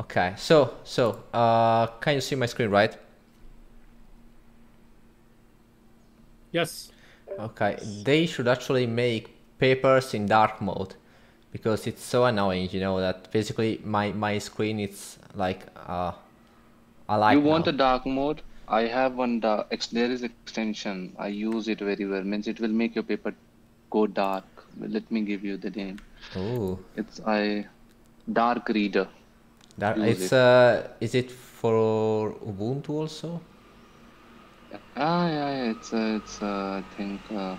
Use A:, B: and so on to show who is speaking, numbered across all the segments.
A: Okay, so so uh, can you see my screen, right?
B: Yes.
A: Okay, they should actually make papers in dark mode because it's so annoying, you know, that basically my my screen is like uh, I like.
C: You want
A: now.
C: a dark mode? I have one dark. There is extension. I use it very well. Means it will make your paper go dark. Let me give you the name.
A: Ooh,
C: It's I dark reader.
A: That, it's
C: it.
A: uh, is it for Ubuntu also?
C: Ah, yeah, yeah, it's uh, it's uh, I think uh,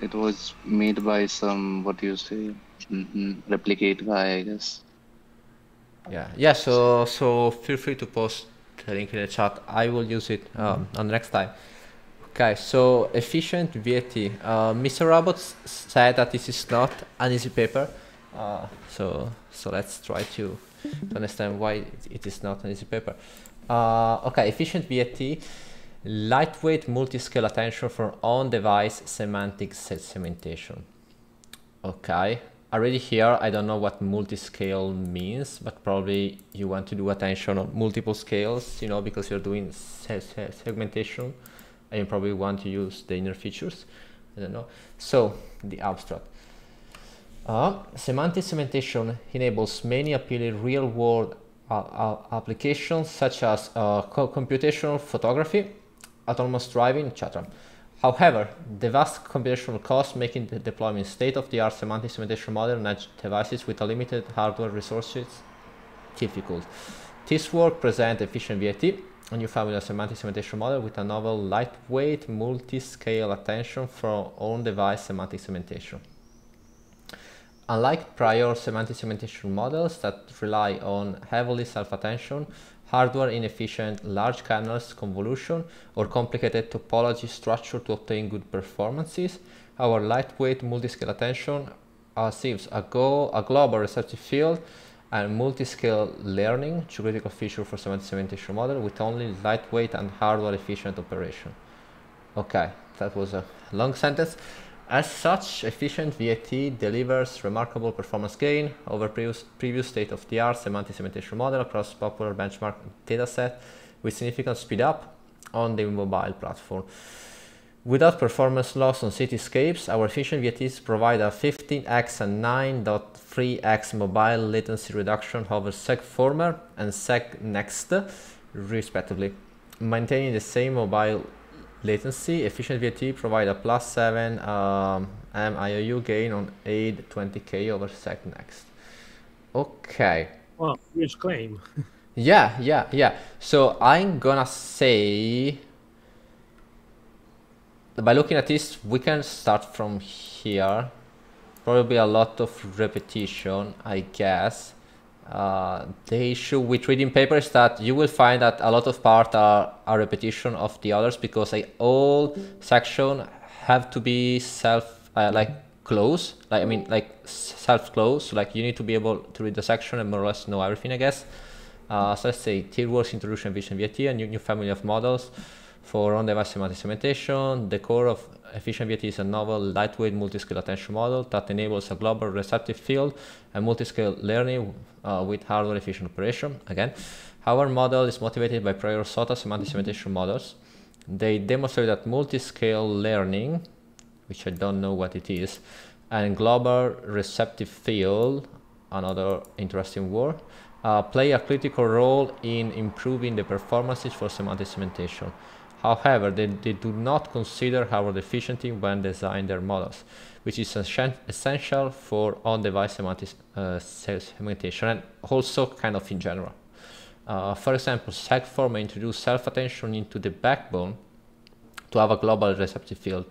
C: it was made by some what do you say hmm replicate guy, I guess.
A: Yeah, yeah. So so feel free to post the link in the chat. I will use it um, on the next time. Okay, so efficient ViT. Uh, Mr. Robots said that this is not an easy paper. Uh, so so let's try to, to understand why it, is not an easy paper. Uh, okay, efficient ViT. Lightweight multi-scale attention for on-device semantic se- segmentation. Okay, already here I don't know what multi-scale means, but probably you want to do attention on multiple scales, you know, because you're doing se se segmentation, and you probably want to use the inner features. I don't know. So the abstract. Uh, semantic segmentation enables many appealing real-world uh, applications such as uh, co- computational photography, autonomous driving, etc. However, the vast computational cost making the deployment state-of-the-art semantic segmentation model on edge devices with limited hardware resources difficult. This work presents efficient ViT, a new family of semantic segmentation model with a novel lightweight multi-scale attention for on-device semantic segmentation. Unlike prior semantic segmentation models that rely on heavily self-attention, hardware inefficient large kernels convolution, or complicated topology structure to obtain good performances, our lightweight multi-scale attention achieves a, a global receptive field and multi-scale learning, two critical feature for semantic segmentation model with only lightweight and hardware efficient operation. Okay, that was a long sentence. As such, efficient ViT delivers remarkable performance gain over previous, previous state-of-the-art semantic segmentation model across popular benchmark dataset with significant speed up on the mobile platform. Without performance loss on cityscapes, our efficient ViTs provide a 15x and 9.3x mobile latency reduction over SegFormer and SegNext, respectively. Maintaining the same mobile latency, efficient ViT provide a plus 7 um, MIOU gain on ADE 20K over SegNext. Okay.
B: Wow, huge claim.
A: Yeah, yeah, yeah. So I'm gonna say by looking at this, we can start from here. Probably a lot of repetition, I guess. Uh, the issue with reading papers is that you will find that a lot of part are a repetition of the others because like, all section have to be self uh, like close like i mean like self close like you need to be able to read the section and more or less know everything i guess. Uh, so let's say TIRWorks introduction vision ViT, a new, new family of models for on-device semantic segmentation. The core of efficient ViT is a novel lightweight multi-scale attention model that enables a global receptive field and multi-scale learning uh, with hardware efficient operation. Again, our model is motivated by prior SOTA semantic segmentation models. They demonstrate that multi-scale learning, which I don't know what it is, and global receptive field, another interesting word, uh, play a critical role in improving the performances for semantic segmentation. However, they, they do not consider hardware efficiency when designing their models, which is essential for on-device semantic uh, segmentation and also kind of in general. Uh, for example, SegFormer introduce self-attention into the backbone to have a global receptive field,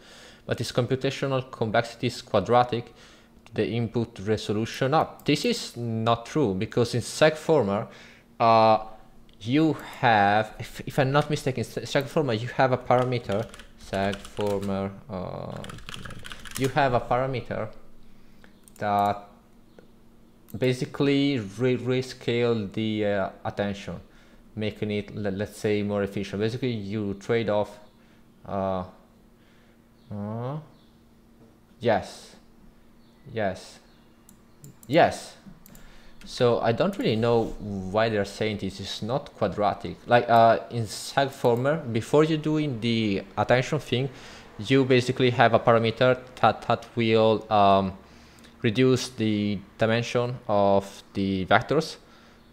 A: but its computational complexity is quadratic the input resolution up. This is not true because in SegFormer, uh, you have, if, if I'm not mistaken, SegFormer, you have a parameter, SegFormer, uh, you have a parameter that basically re rescale the uh, attention, making it, let, let's say, more efficient. Basically, you trade off, uh, uh, yes, Yes. Yes. So I don't really know why they're saying this is not quadratic. Like uh, in SegFormer, before you doing the attention thing, you basically have a parameter that, that will um, reduce the dimension of the vectors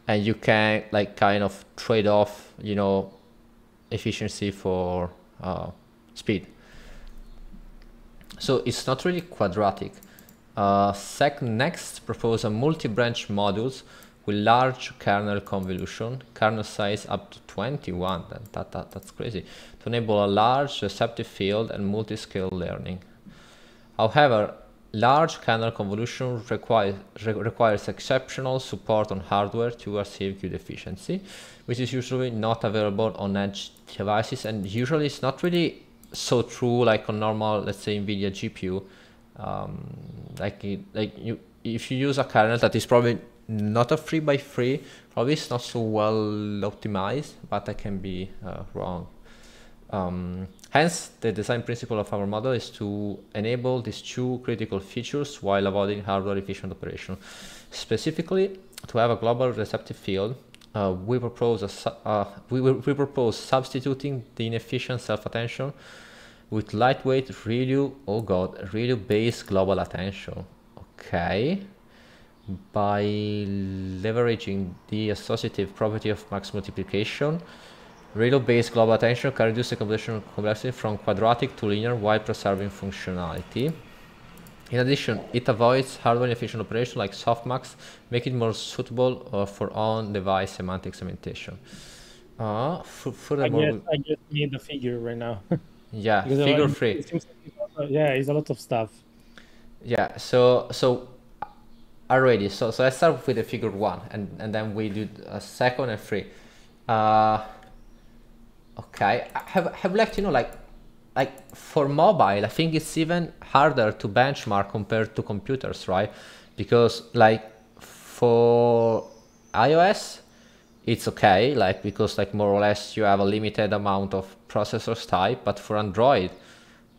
A: and you can like kind of trade off, you know, efficiency for uh, speed. So it's not really quadratic. Uh, SegNext propose a multi-branch modules with large kernel convolution, kernel size up to 21, that, that, that, that's crazy, to enable a large receptive field and multi-scale learning. However, large kernel convolution requires, re requires exceptional support on hardware to achieve good efficiency, which is usually not available on edge devices and usually it's not really so true like on normal, let's say NVIDIA GPU. Um, like like you, if you use a kernel that is probably not a free by free, probably it's not so well optimized, but I can be uh, wrong. Um, hence, the design principle of our model is to enable these two critical features while avoiding hardware efficient operation. Specifically, to have a global receptive field, uh, we propose a, uh, we, we propose substituting the inefficient self-attention with lightweight ReLU, oh god, ReLU based global attention. Okay. By leveraging the associative property of max multiplication, ReLU based global attention can reduce the computational complexity from quadratic to linear while preserving functionality. In addition, it avoids hardware inefficient operation like softmax, making it more suitable uh, for on-device semantic segmentation. Uh, furthermore,
B: I guess I just need the figure right now.
A: Yeah, figure three.
B: It yeah, it's a lot of stuff.
A: Yeah, so so already, so so let's start with the figure one, and and then we do a second and three. Uh, okay, have have left you know like like for mobile, I think it's even harder to benchmark compared to computers, right? Because like for iOS, it's okay, like because like more or less you have a limited amount of processors type, but for Android,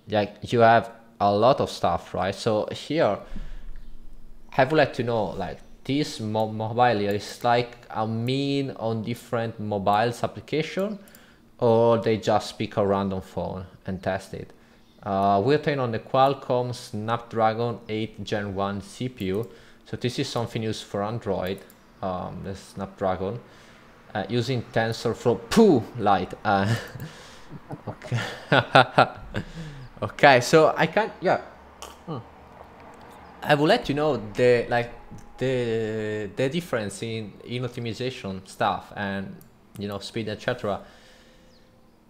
A: like you have a lot of stuff, right? So here, I would like to know like this mo mobile is like a mean on different mobiles application, or they just pick a random phone and test it. Uh, we obtain on the Qualcomm Snapdragon 8 Gen 1 CPU. So this is something used for Android, um, the Snapdragon uh, using TensorFlow Pooh light. Uh, okay. okay, so I can yeah. Hmm. I will let you know the like the the difference in in optimization stuff and you know speed etc.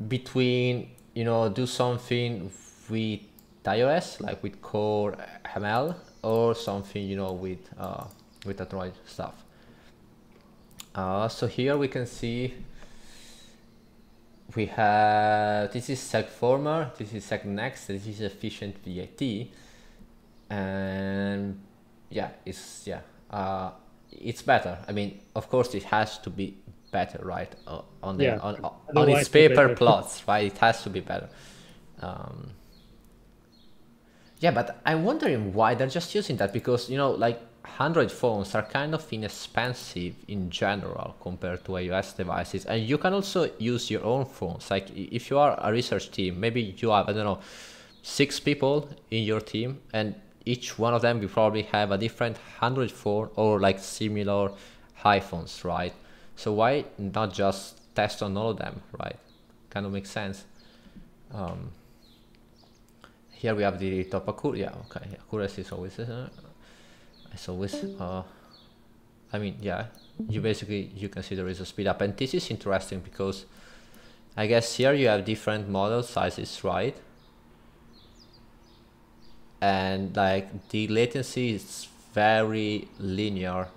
A: Between you know do something with iOS like with Core ML or something you know with uh, with Android stuff. Uh, so here we can see we have this is SegFormer, this is SegNext, this is efficient ViT, and yeah, it's yeah, uh, it's better. I mean, of course, it has to be better, right? Uh, on the yeah. on, on, on its paper plots, right? It has to be better. Um, yeah, but I'm wondering why they're just using that because you know, like Android phones are kind of inexpensive in general compared to iOS devices and you can also use your own phones. Like if you are a research team maybe you have I don't know six people in your team and each one of them will probably have a different Android phone or like similar iPhones right? So why not just test on all of them right? Kind of makes sense. Um, here we have the top accuracy yeah okay accuracy is always uh, it's always uh, I mean yeah you basically you can see there is a speed up. And this is interesting because I guess here you have different model sizes right? And like the latency is very linear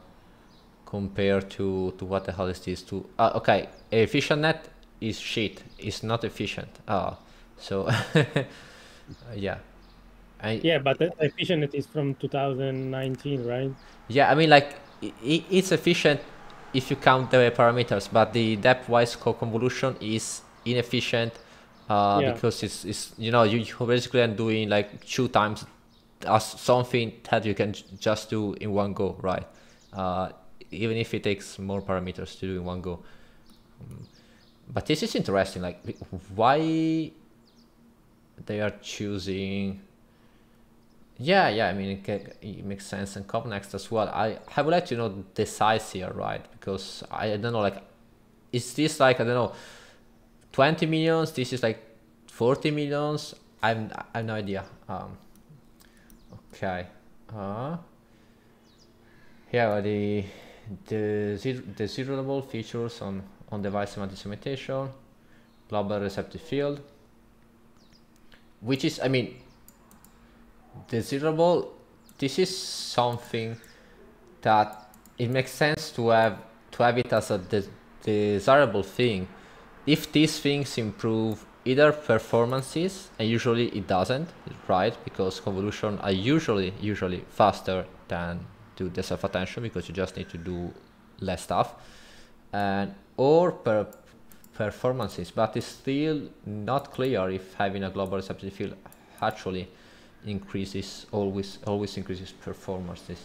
A: compared to to what the hell is this to uh, okay efficient net is shit. It's not efficient. Uh, so yeah
B: I, yeah, but the efficient is from 2019, right?
A: Yeah, I mean, like it, it's efficient if you count the parameters, but the depth-wise co-convolution is inefficient uh, yeah. because it's, it's you know you, you basically are doing like two times as something that you can just do in one go, right? Uh, even if it takes more parameters to do in one go. Um, but this is interesting. Like, why they are choosing? Yeah, yeah. I mean, it, it makes sense. And ConvNeXt as well. I I would like to know the size here, right? Because I, I don't know. Like, is this like I don't know, twenty millions? This is like forty millions. I'm I have no idea. Um, okay. Uh, here are the the zero, the features on on device semantic segmentation, global receptive field, which is I mean the zeroable. This is something that it makes sense to have to have it as a de desirable thing. If these things improve either performances and usually it doesn't right because convolution are usually usually faster than do the self attention because you just need to do less stuff and or per performances but it's still not clear if having a global receptive field actually increases always always increases performances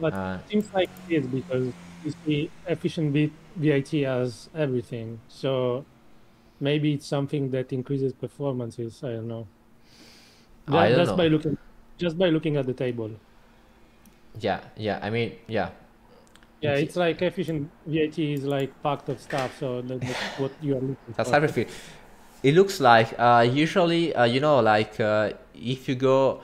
B: but uh, it seems like it is because you see efficient VIT as everything so maybe it's something that increases performances. I don't know. That,
A: I don't
B: just
A: know.
B: by looking, just by looking at the table.
A: Yeah, yeah. I mean, yeah.
B: Yeah, it's like efficient VIT is like packed of stuff. So that's what you are looking
A: That's
B: for.
A: everything. It looks like uh, usually, uh, you know, like uh, if you go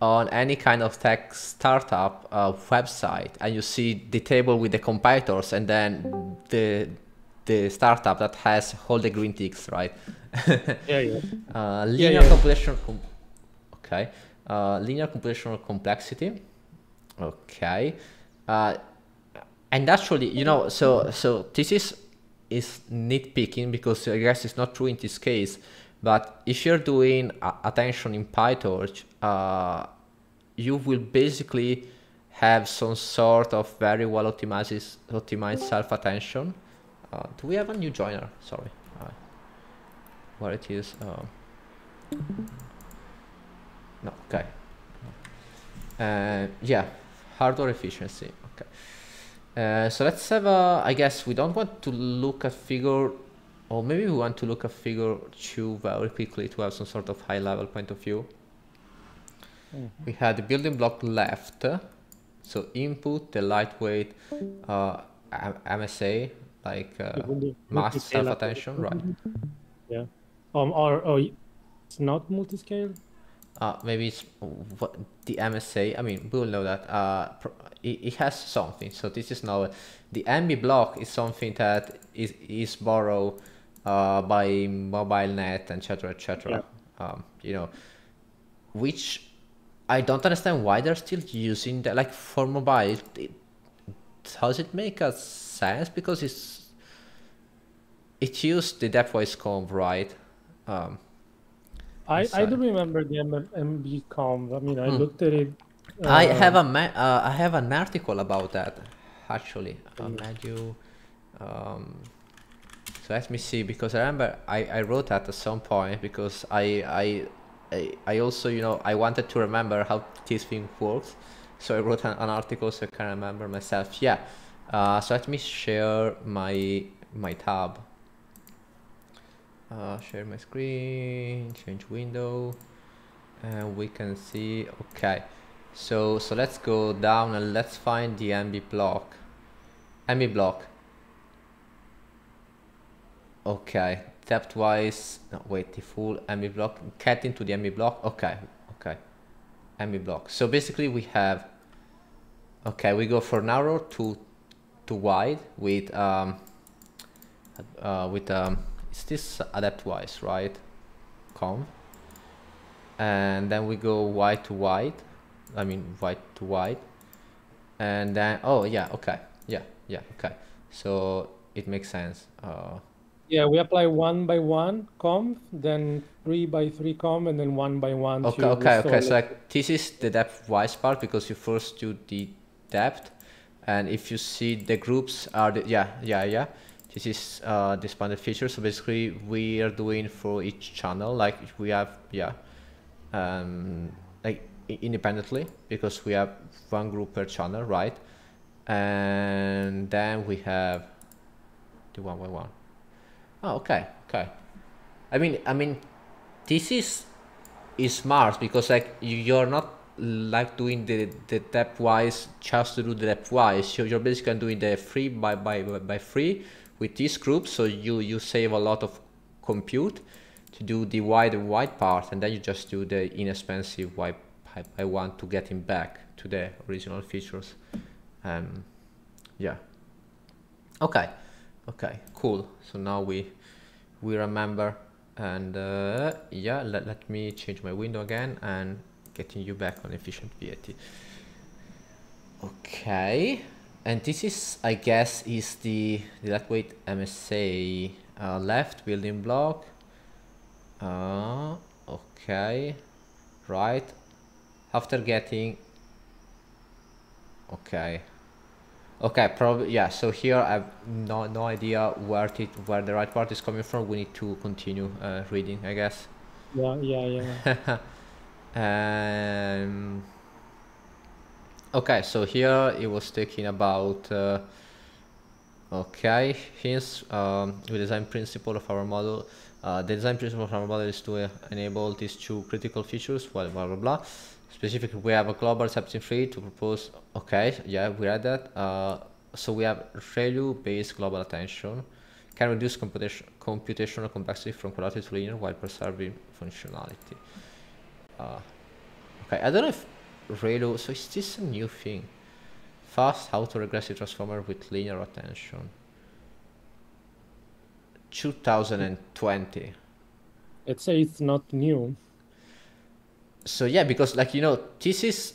A: on any kind of tech startup uh, website and you see the table with the competitors and then the the startup that has all the green ticks, right?
B: yeah, yeah.
A: Uh, linear
B: yeah, yeah.
A: com okay. Uh, linear computational complexity, okay. Uh, and actually, you know, so so this is is nitpicking because I guess it's not true in this case. But if you're doing attention in PyTorch, uh, you will basically have some sort of very well optimized optimized self attention uh, do we have a new joiner? Sorry. Uh, where it is? Uh, no, okay. Uh, yeah, hardware efficiency. Okay. Uh, so let's have a, I guess we don't want to look at figure, or maybe we want to look at figure two very quickly to have some sort of high level point of view. Mm -hmm. We had the building block left, so input, the lightweight uh, MSA, like uh, mass self attention, right?
B: Yeah. Um, or, or it's not multi-scale.
A: Uh, maybe it's what the MSA. I mean, we'll know that. Uh, it, it has something. So this is now the MB block is something that is is borrowed uh, by MobileNet, etc., etc. Yeah. Um, you know, which I don't understand why they're still using that. Like for mobile, it, does it make a sense because it's it used the depthwise conv, right? Um,
B: I, I do remember the MB conv. I mean, I mm. looked at it.
A: Uh, I have a uh, I have an article about that actually. Um, you, um, so let me see because I remember I, I wrote that at some point because I, I I I also you know I wanted to remember how this thing works, so I wrote an, an article so I can remember myself. Yeah. Uh, so let me share my my tab. Uh, share my screen, change window, and we can see. Okay, so so let's go down and let's find the MB block. MB block. Okay, depth-wise. No, wait, the full MB block. Cat into the MB block. Okay, okay. MB block. So basically, we have. Okay, we go for narrow to to wide with um, uh, with um, is this adaptwise right? Conv. And then we go white to white. I mean white to white. and then oh yeah okay. Yeah yeah okay. So it makes sense uh,
B: yeah we apply one by one conv then three by three conv and then one by one
A: okay okay okay. so like this is the depth wise part because you first do the depth. And if you see the groups are the, yeah yeah yeah this is uh, the expanded feature so basically we are doing for each channel like we have yeah um, like independently because we have one group per channel right and then we have the one by one. Oh, okay, okay. I mean, I mean, this is is smart because like you're not like doing the the depth-wise just to do the depth-wise. So you're basically doing the free by by by free with this group. So you you save a lot of compute to do the wide wide part, and then you just do the inexpensive wide by, by one to get him back to the original features. Um, yeah. Okay. Okay. Cool. So now we we remember and uh, yeah let, let me change my window again and getting you back on efficient ViT okay and this is I guess is the, the lightweight MSA uh, left building block uh, okay right after getting okay Okay, probably yeah. So here I have no no idea where it where the right part is coming from. We need to continue uh, reading, I guess.
B: Yeah, yeah,
A: yeah. um. Okay, so here it was talking about. Uh, okay, hence um, the design principle of our model. Uh, the design principle of our model is to uh, enable these two critical features. Blah blah blah blah specifically we have a global accepting free to propose okay yeah we read that uh, so we have ReLU based global attention can reduce computation computational complexity from quadratic to linear while preserving functionality uh, okay I don't know if ReLU so is this a new thing? Fast autoregressive transformer with linear attention. 2020
B: let's say it's not new.
A: So yeah because like you know this is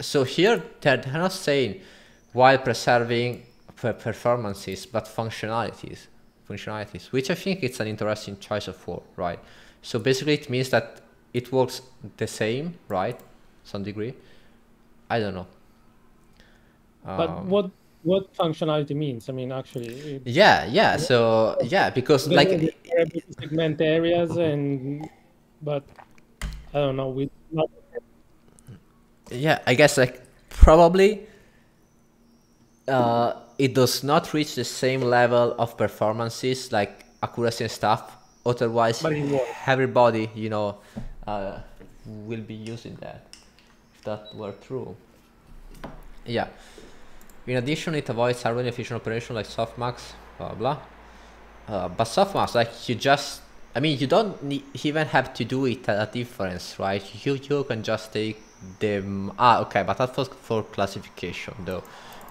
A: so here they're, they're not saying while preserving performances but functionalities functionalities which i think it's an interesting choice of word right? So basically it means that it works the same right? Some degree. I don't know.
B: But um, what what functionality means? I mean actually
A: yeah yeah. So yeah because like
B: segment areas and but I don't know. We not...
A: yeah, I guess like probably uh, it does not reach the same level of performances like accuracy and stuff. Otherwise, everybody you know uh, will be using that if that were true. Yeah. In addition, it avoids hardware efficient operation like softmax, blah blah. Uh, but softmax, like you just I mean, you don't need, even have to do it at a difference, right? You, you can just take them. Ah, okay, but that's for, for classification though.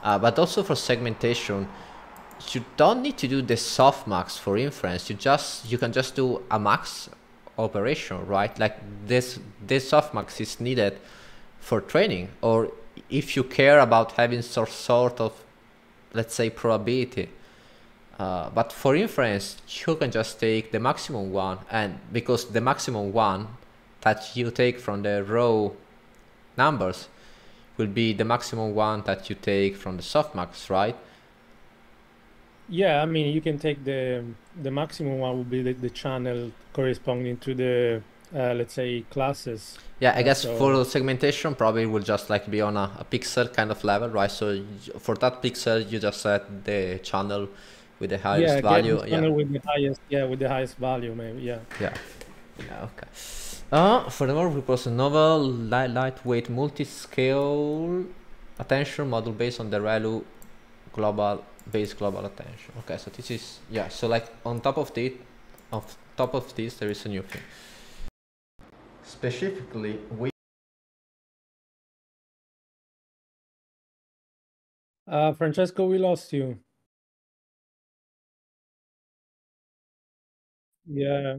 A: Uh, but also for segmentation, you don't need to do the softmax for inference. You just you can just do a max operation, right? Like this this softmax is needed for training, or if you care about having some sort of, let's say, probability uh, but for inference, you can just take the maximum one, and because the maximum one that you take from the raw numbers will be the maximum one that you take from the softmax, right?
B: Yeah, I mean, you can take the the maximum one would be the, the channel corresponding to the uh, let's say classes.
A: Yeah, I guess so for segmentation, probably will just like be on a, a pixel kind of level, right? So for that pixel, you just set the channel with the highest yeah, value.
B: Yeah, with the highest, yeah, with the highest value, maybe, yeah.
A: Yeah, yeah, okay. Uh, furthermore, we propose a novel, light, lightweight, multi-scale attention model based on the ReLU global base global attention. Okay, so this is yeah. So like on top of the of top of this, there is a new thing. Specifically, we.
B: Uh, Francesco, we lost you. Yeah.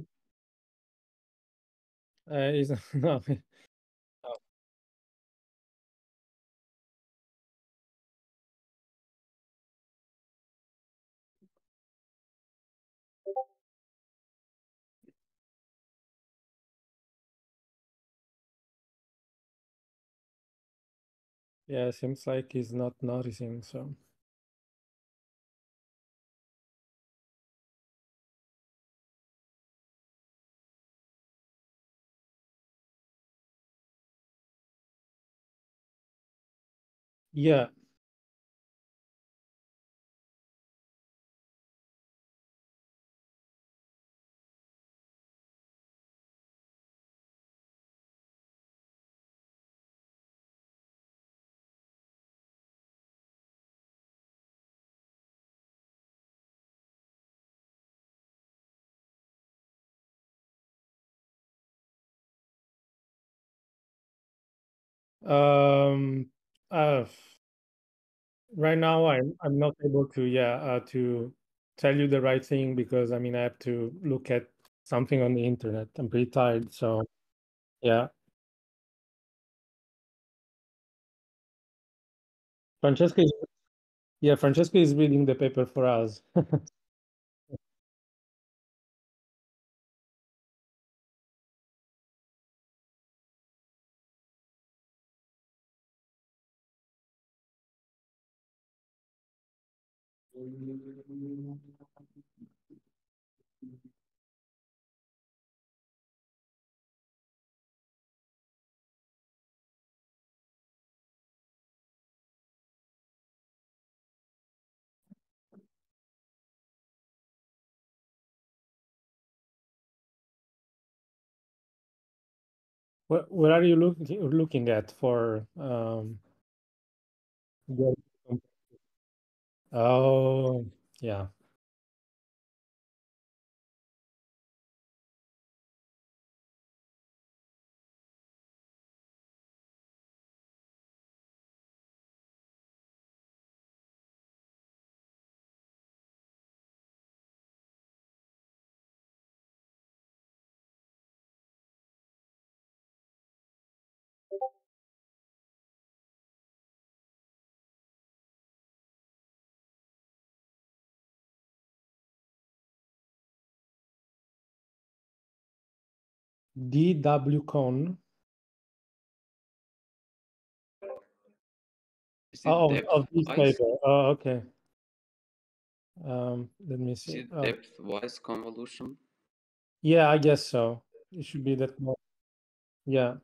B: Uh, he's no. Yeah, seems like he's not noticing, so. Yeah. Um. Uh. Right now, I'm I'm not able to yeah uh, to tell you the right thing because I mean I have to look at something on the internet. I'm pretty tired, so yeah. Francesca is yeah Francesca is reading the paper for us. What what are you looking looking at for um the- Oh, yeah. DW Con.
D: Is
B: Oh, of this
D: wise?
B: paper. Oh, okay. Um, let me see. Oh,
D: depth wise convolution?
B: yeah, I guess so. It should be that more. Yeah.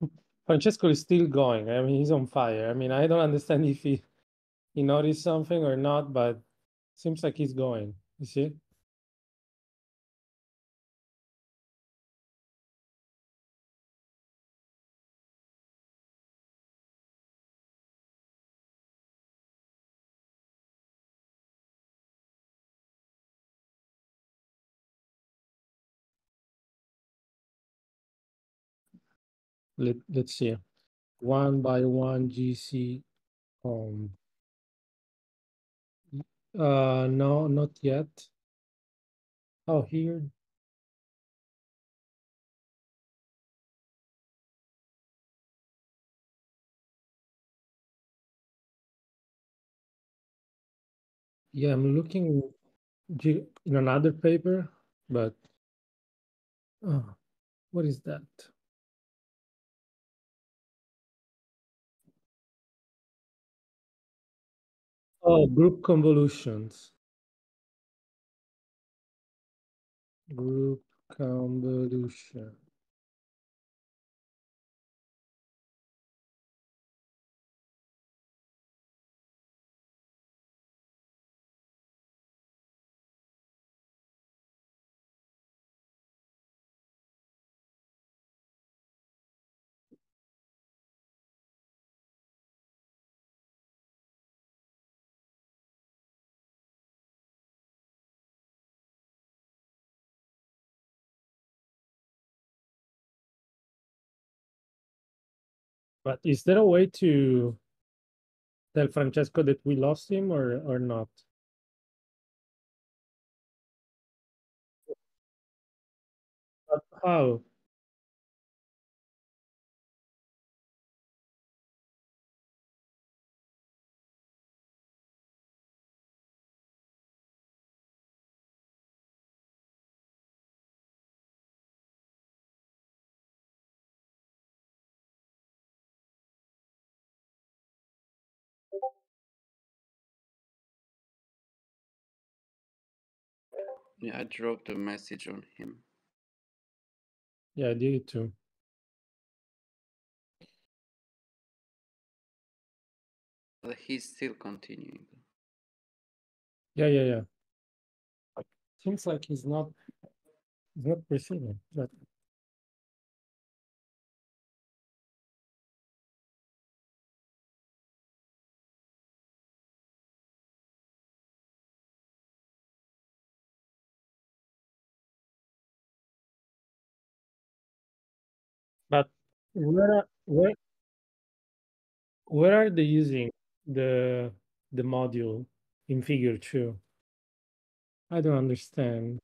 B: Francesco is still going. I mean, he's on fire. I mean, I don't understand if he he noticed something or not, but seems like he's going. You see? Let Let's see. One by one GC home. Uh, no, not yet. Oh, here. Yeah, I'm looking in another paper, but oh, what is that? Oh, group convolutions. Group convolution. But is there a way to tell Francesco that we lost him or or not? But how?
D: Yeah, I dropped a message on him.
B: Yeah, I did it too.
D: But he's still continuing.
B: Yeah, yeah, yeah. Seems like he's not he's not receiving that. But where are, where where are they using the the module in figure two? I don't understand.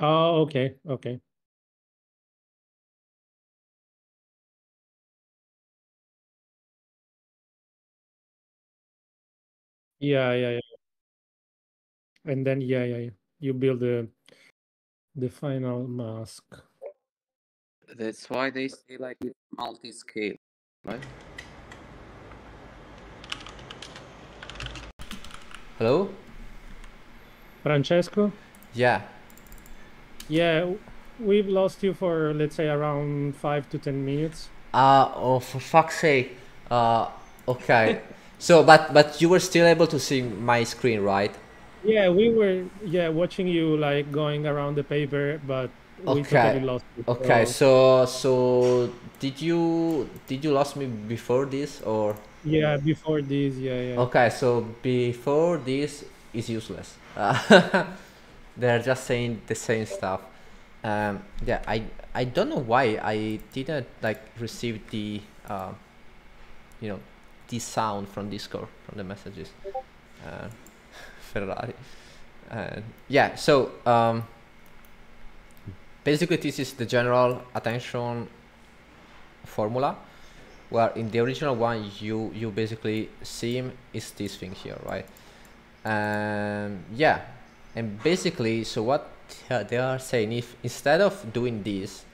B: Oh, okay, okay. Yeah, yeah, yeah. And then yeah, yeah, yeah. You build the the final mask.
D: That's why they say like it's multi-scale, right?
A: Hello?
B: Francesco?
A: Yeah.
B: Yeah, we've lost you for let's say around five to ten minutes.
A: Uh, oh, for fuck's sake. Uh, okay. so, but but you were still able to see my screen, right?
B: Yeah, we were yeah watching you like going around the paper, but we
A: Okay.
B: totally lost you.
A: Okay.
B: So
A: So so did you did you lost me before this or?
B: yeah, before this, yeah, yeah.
A: Okay. So before this is useless. Uh, they're just saying the same stuff. Um, yeah. I I don't know why I didn't like receive the uh, you know the sound from Discord from the messages. Uh, Ferrari. And yeah, so um, basically this is the general attention formula where in the original one you you basically seem is this thing here right and yeah and basically so what uh, they are saying if instead of doing this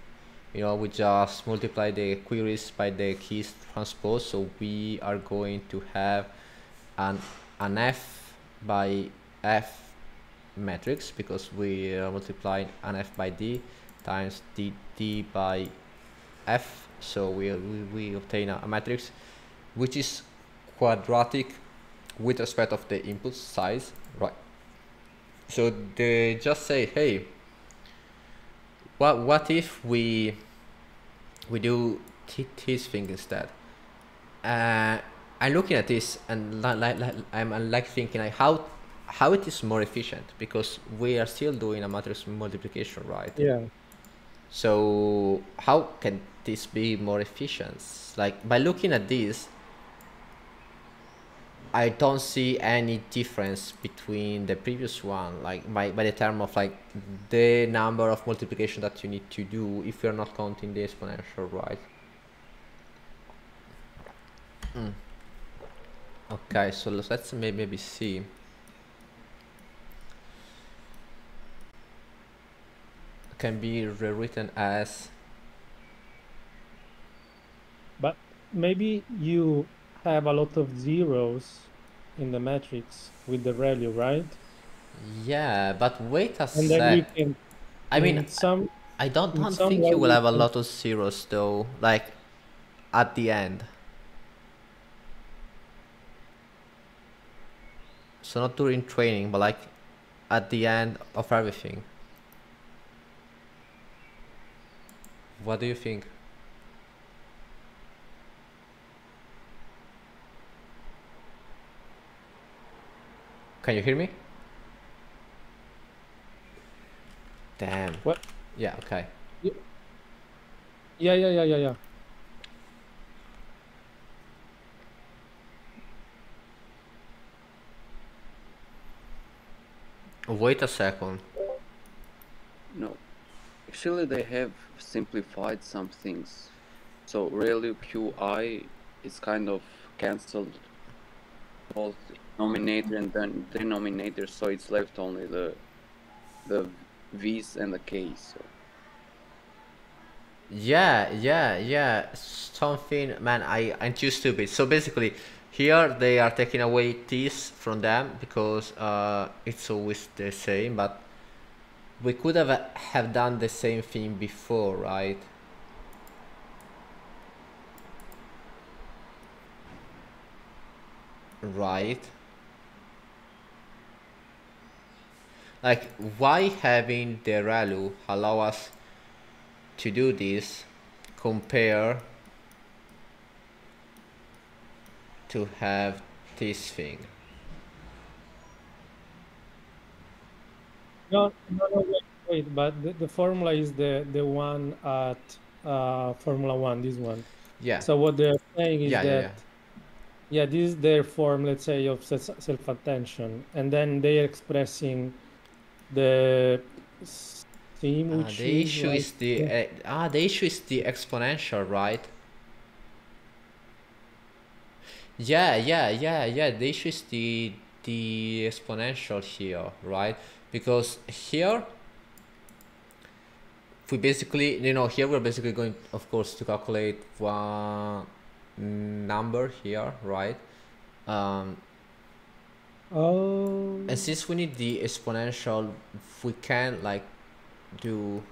A: you know we just multiply the queries by the keys transpose so we are going to have an an f by f matrix because we are multiplying an f by d times d d by f so we, we, we obtain a, a matrix which is quadratic with respect of the input size right? So they just say hey what what if we we do th- this thing instead uh, I'm looking at this and li- li- li- I'm uh, like thinking like how how it is more efficient because we are still doing a matrix multiplication right
B: Yeah.
A: so how can this be more efficient? Like by looking at this, I don't see any difference between the previous one, like by, by the term of like the number of multiplication that you need to do if you're not counting the exponential, right? Mm. Okay, so let's, let's maybe see. Can be rewritten as
B: But maybe you have a lot of zeros in the matrix with the value, right?
A: yeah, but wait a
B: And then you
A: sec.
B: can
A: I mean,
B: some
A: I don't, don't think you will have a lot of zeros though, like at the end. So not during training, but like at the end of everything. What do you think? Can you hear me? Damn.
B: What?
A: Yeah, okay.
B: yeah, yeah, yeah, yeah, yeah.
A: Wait a second.
D: No. Actually, they have simplified some things. So ReLU QI is kind of cancelled both nominator and then denominator, so it's left only the the V's and the K's. So
A: Yeah, yeah, yeah. Something, man. I I'm too stupid. So basically, here they are taking away this from them because uh it's always the same. But we could have have done the same thing before, right? Right. Like, why having the ReLU allow us to do this compare to have this thing?
B: No, no, no, wait, wait, but the, the formula is the the one at uh, Formula One, this one.
A: Yeah.
B: So what they're saying is
A: Yeah, yeah,
B: that yeah, this is their form, let's say, of self attention, and then they are expressing the theme,
A: Uh,
B: which
A: the
B: is
A: issue is the uh, ah the issue is the exponential, right? Yeah, yeah, yeah, yeah. The issue is the the exponential here, right? Because here we basically you know here we're basically going of course to calculate one number here, right? Um,
B: oh,
A: and since we need the exponential, we can like do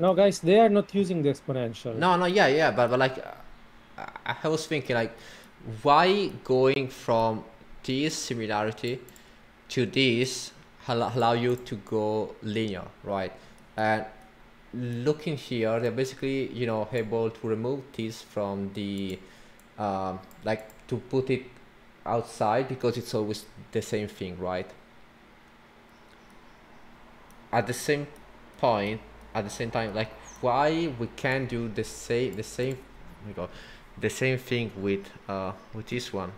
B: no, guys, they are not using the exponential.
A: No, no, yeah, yeah, but, but like, I I was thinking like, why going from this similarity to this allow, allow you to go linear, right? And looking here, they're basically you know able to remove this from the, um, like to put it outside because it's always the same thing, right? At the same point, at the same time, like why we can't do the same the same we go the same thing with uh with this one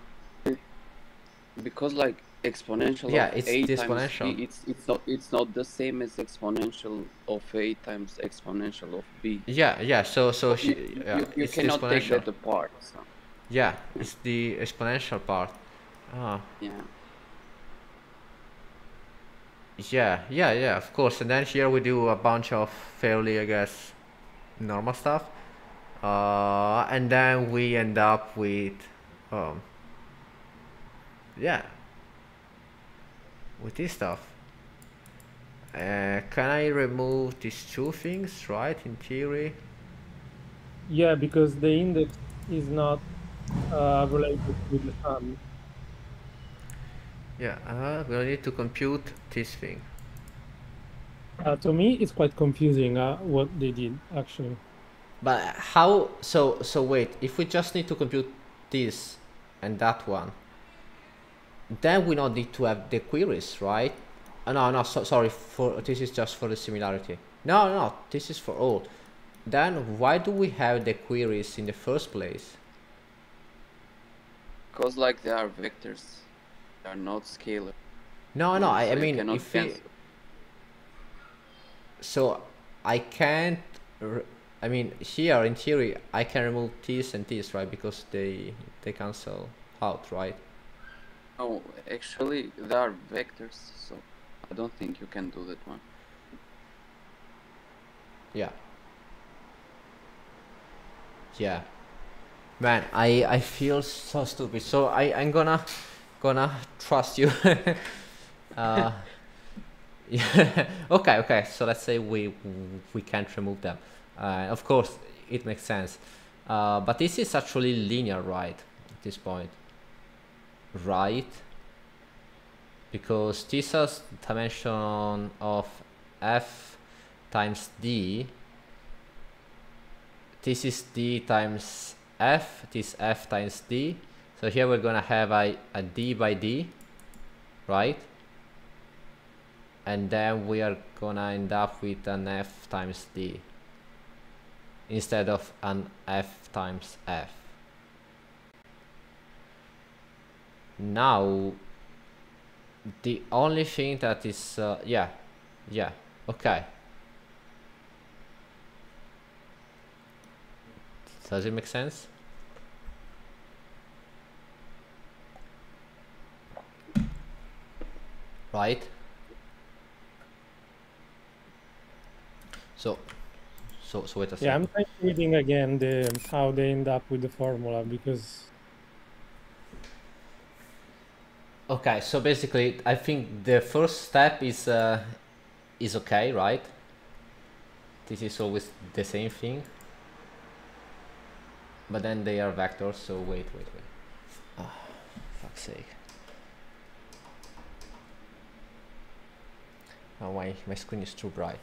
D: because like exponential
A: Yeah, it's
D: a
A: the
D: times
A: exponential.
D: b, it's it's not it's not the same as exponential of a times exponential of b.
A: yeah yeah so so she,
D: you,
A: yeah,
D: you, you
A: it's
D: cannot take that apart. So,
A: yeah it's the exponential part. Ah.
D: Yeah.
A: yeah yeah yeah of course. And then here we do a bunch of fairly i guess normal stuff. Uh and then we end up with um yeah. With this stuff. Uh, can I remove these two things right in theory?
B: Yeah, because the index is not uh, related with the sum.
A: yeah uh, we need to compute this thing.
B: Uh, to me, it's quite confusing uh, what they did actually.
A: but how so so wait if we just need to compute this and that one then we don't need to have the queries right? Uh, no no so, sorry for this is just for the similarity. No no this is for all. Then why do we have the queries in the first place
D: Because like they are vectors, they are not scalar.
A: no no I,
D: so
A: I
D: you
A: mean if so I can't I mean here in theory I can remove this and this right because they they cancel out right
D: No, actually they are vectors, so I don't think you can do that one.
A: Yeah. Yeah. Man, I I feel so stupid. So I I'm gonna gonna trust you. uh, yeah. okay, okay. So let's say we we can't remove them. Uh, of course, it makes sense. Uh, but this is actually linear, right? At this point, right? Because this has dimension of f times d this is d times f this f times d. So here we're gonna have a, a d by d right? And then we are gonna end up with an f times d instead of an f times f. Now the only thing that is uh, yeah yeah okay. Does it make sense right so so so wait a second
B: Yeah, I'm trying reading again the how they end up with the formula because
A: Okay, so basically, I think the first step is uh, is okay, right? This is always the same thing. But then they are vectors, so wait, wait, wait. Ah, fuck's sake. Oh, my, my screen is too bright.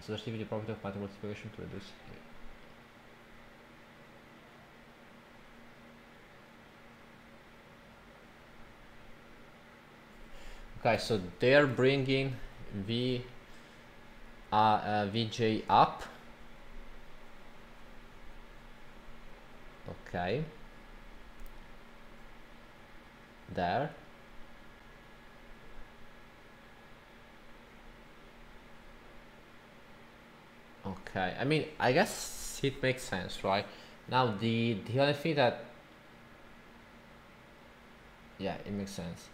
A: Associativity the property of pattern multiplication to reduce. Okay, so they are bringing V uh, uh, VJ up. Okay. There. Okay, I mean, I guess it makes sense, right? Now, the, the only thing that... Yeah, it makes sense.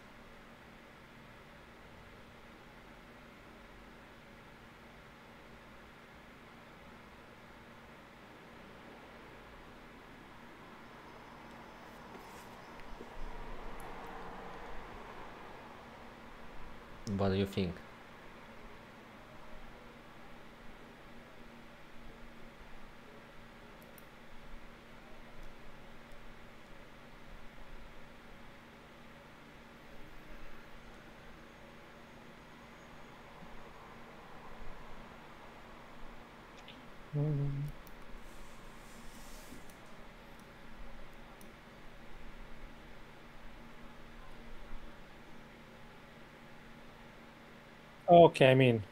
A: What do you think?
B: Okay, I mean,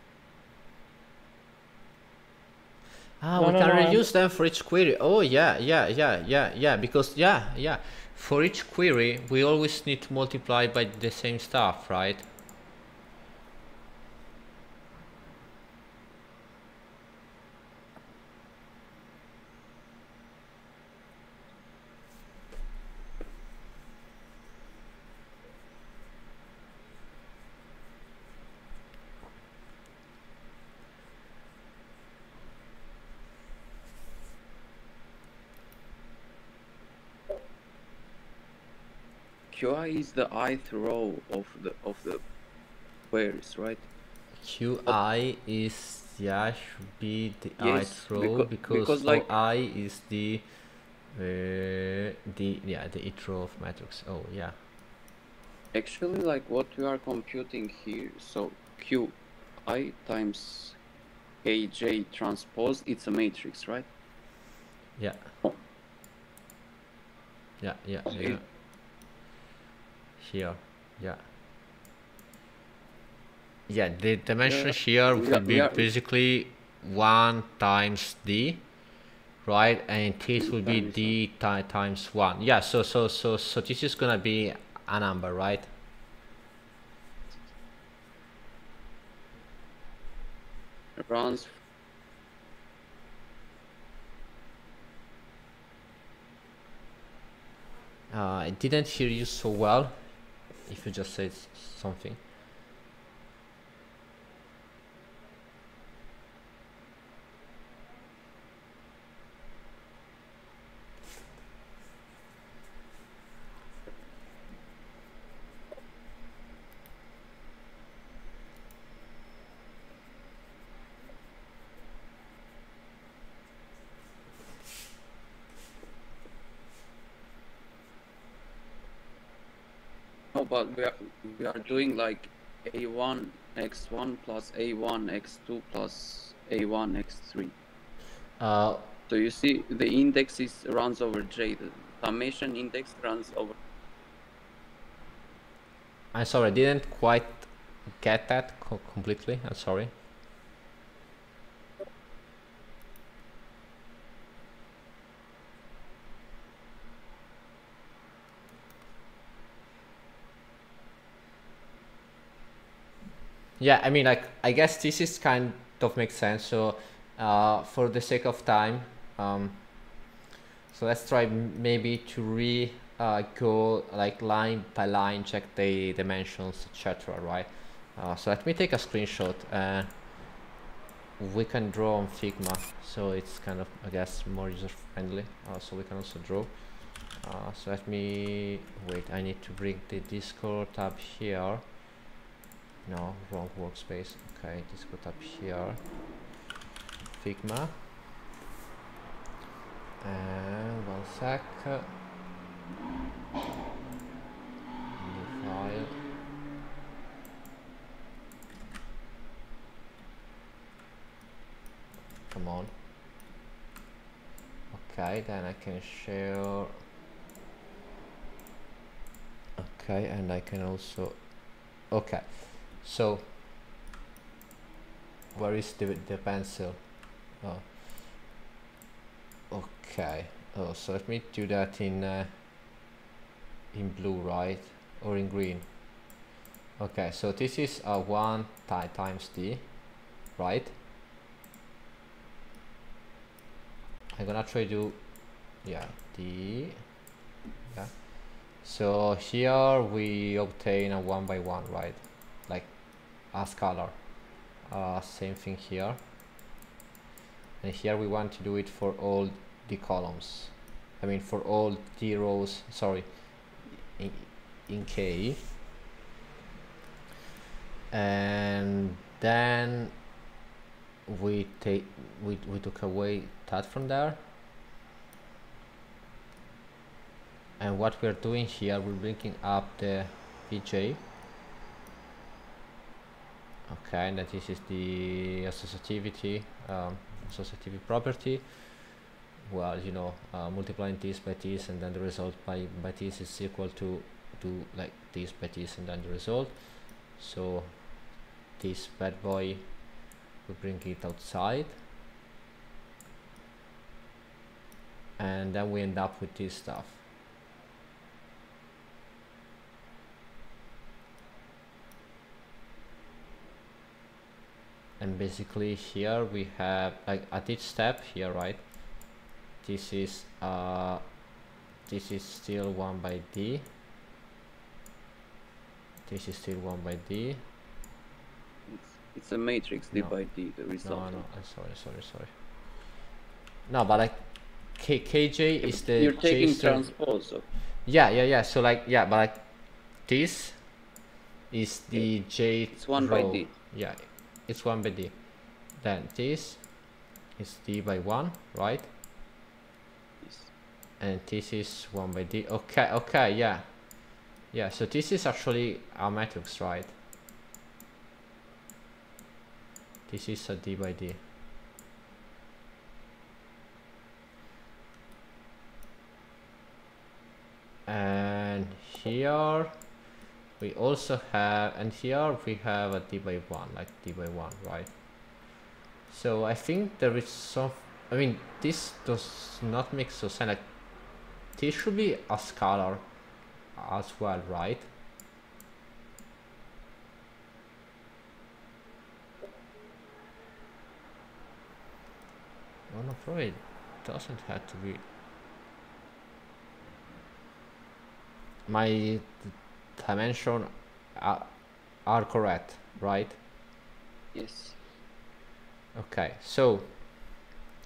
A: Ah,
B: No,
A: we
B: no,
A: can
B: no,
A: reuse them for each query. Oh, yeah, yeah, yeah, yeah, yeah. Because, yeah, yeah. For each query, we always need to multiply by the same stuff, right?
D: QI is the ith row of the of the queries, right?
A: QI is, yeah, should be the
D: Yes,
A: ith row
D: becau-
A: because,
D: because, like-
A: I is the, uh, the, yeah, the ith row of matrix. Oh, yeah.
D: Actually, like what we are computing here, so QI times KJ transpose, it's a matrix, right?
A: Yeah.
D: Oh.
A: Yeah, yeah,
D: Okay.
A: yeah. Here, yeah. Yeah, the dimension here will be basically 1 times d, right? And this will be d ti times 1. Yeah, so so so so this is gonna be a number, right?
D: Runs
A: Uh, I didn't hear you so well. If you just say something.
D: No, but we are we are doing like a1 x1 plus a1 x2 plus a1 x3.
A: Uh,
D: So you see the index is runs over j. The summation index runs over.
A: I'm sorry, I didn't quite get that co completely. I'm sorry. Yeah, I mean, like, I guess this is kind of makes sense. So, uh, for the sake of time, um, so let's try maybe to re uh, go like line by line, check the dimensions, etc. Right? Uh, so let me take a screenshot. Uh, we can draw on Figma, so it's kind of I guess more user friendly. Uh, so we can also draw. uh, so let me wait I need to bring the Discord tab here no wrong workspace. Okay Discord up here. Figma. And one sec. New file come on. Okay then I can share. Okay and I can also okay so where is the, the pencil? Oh. Okay. Oh so let me do that in uh, in blue right? Or in green? Okay so this is a 1 times d right? I'm gonna try to yeah d yeah. So here we obtain a one by one right? like a color. Uh, same thing here. And here we want to do it for all the columns. I mean for all the rows sorry in, in K. And then we take we, we took away that from there. And what we're doing here we're bringing up the VJ okay and that this is the associativity um, associativity property. Well you know uh, multiplying this by this and then the result by by this is equal to to like this by this and then the result. So this bad boy we bring it outside. And then we end up with this stuff and basically here we have like at each step here right this is uh this is still 1 by d this is still 1 by d
D: It's, it's a matrix d
A: No.
D: by d, the result.
A: no no I'm sorry sorry sorry no but like K kj is the
D: You're taking transpose of
A: yeah yeah yeah so like yeah but like this is the j
D: It's one by. D.
A: yeah it's 1 by d. Then this is d by 1 right?
D: This.
A: and this is 1 by d. Okay okay yeah. Yeah so this is actually a matrix right? This is a d by d. And here we also have and here we have a d by 1 like d by 1 right? So I think there is some I mean this does not make so sense. Like this should be a scalar as well right? Oh no, probably doesn't have to be. My dimension are, are correct, right?
D: Yes.
A: Okay, so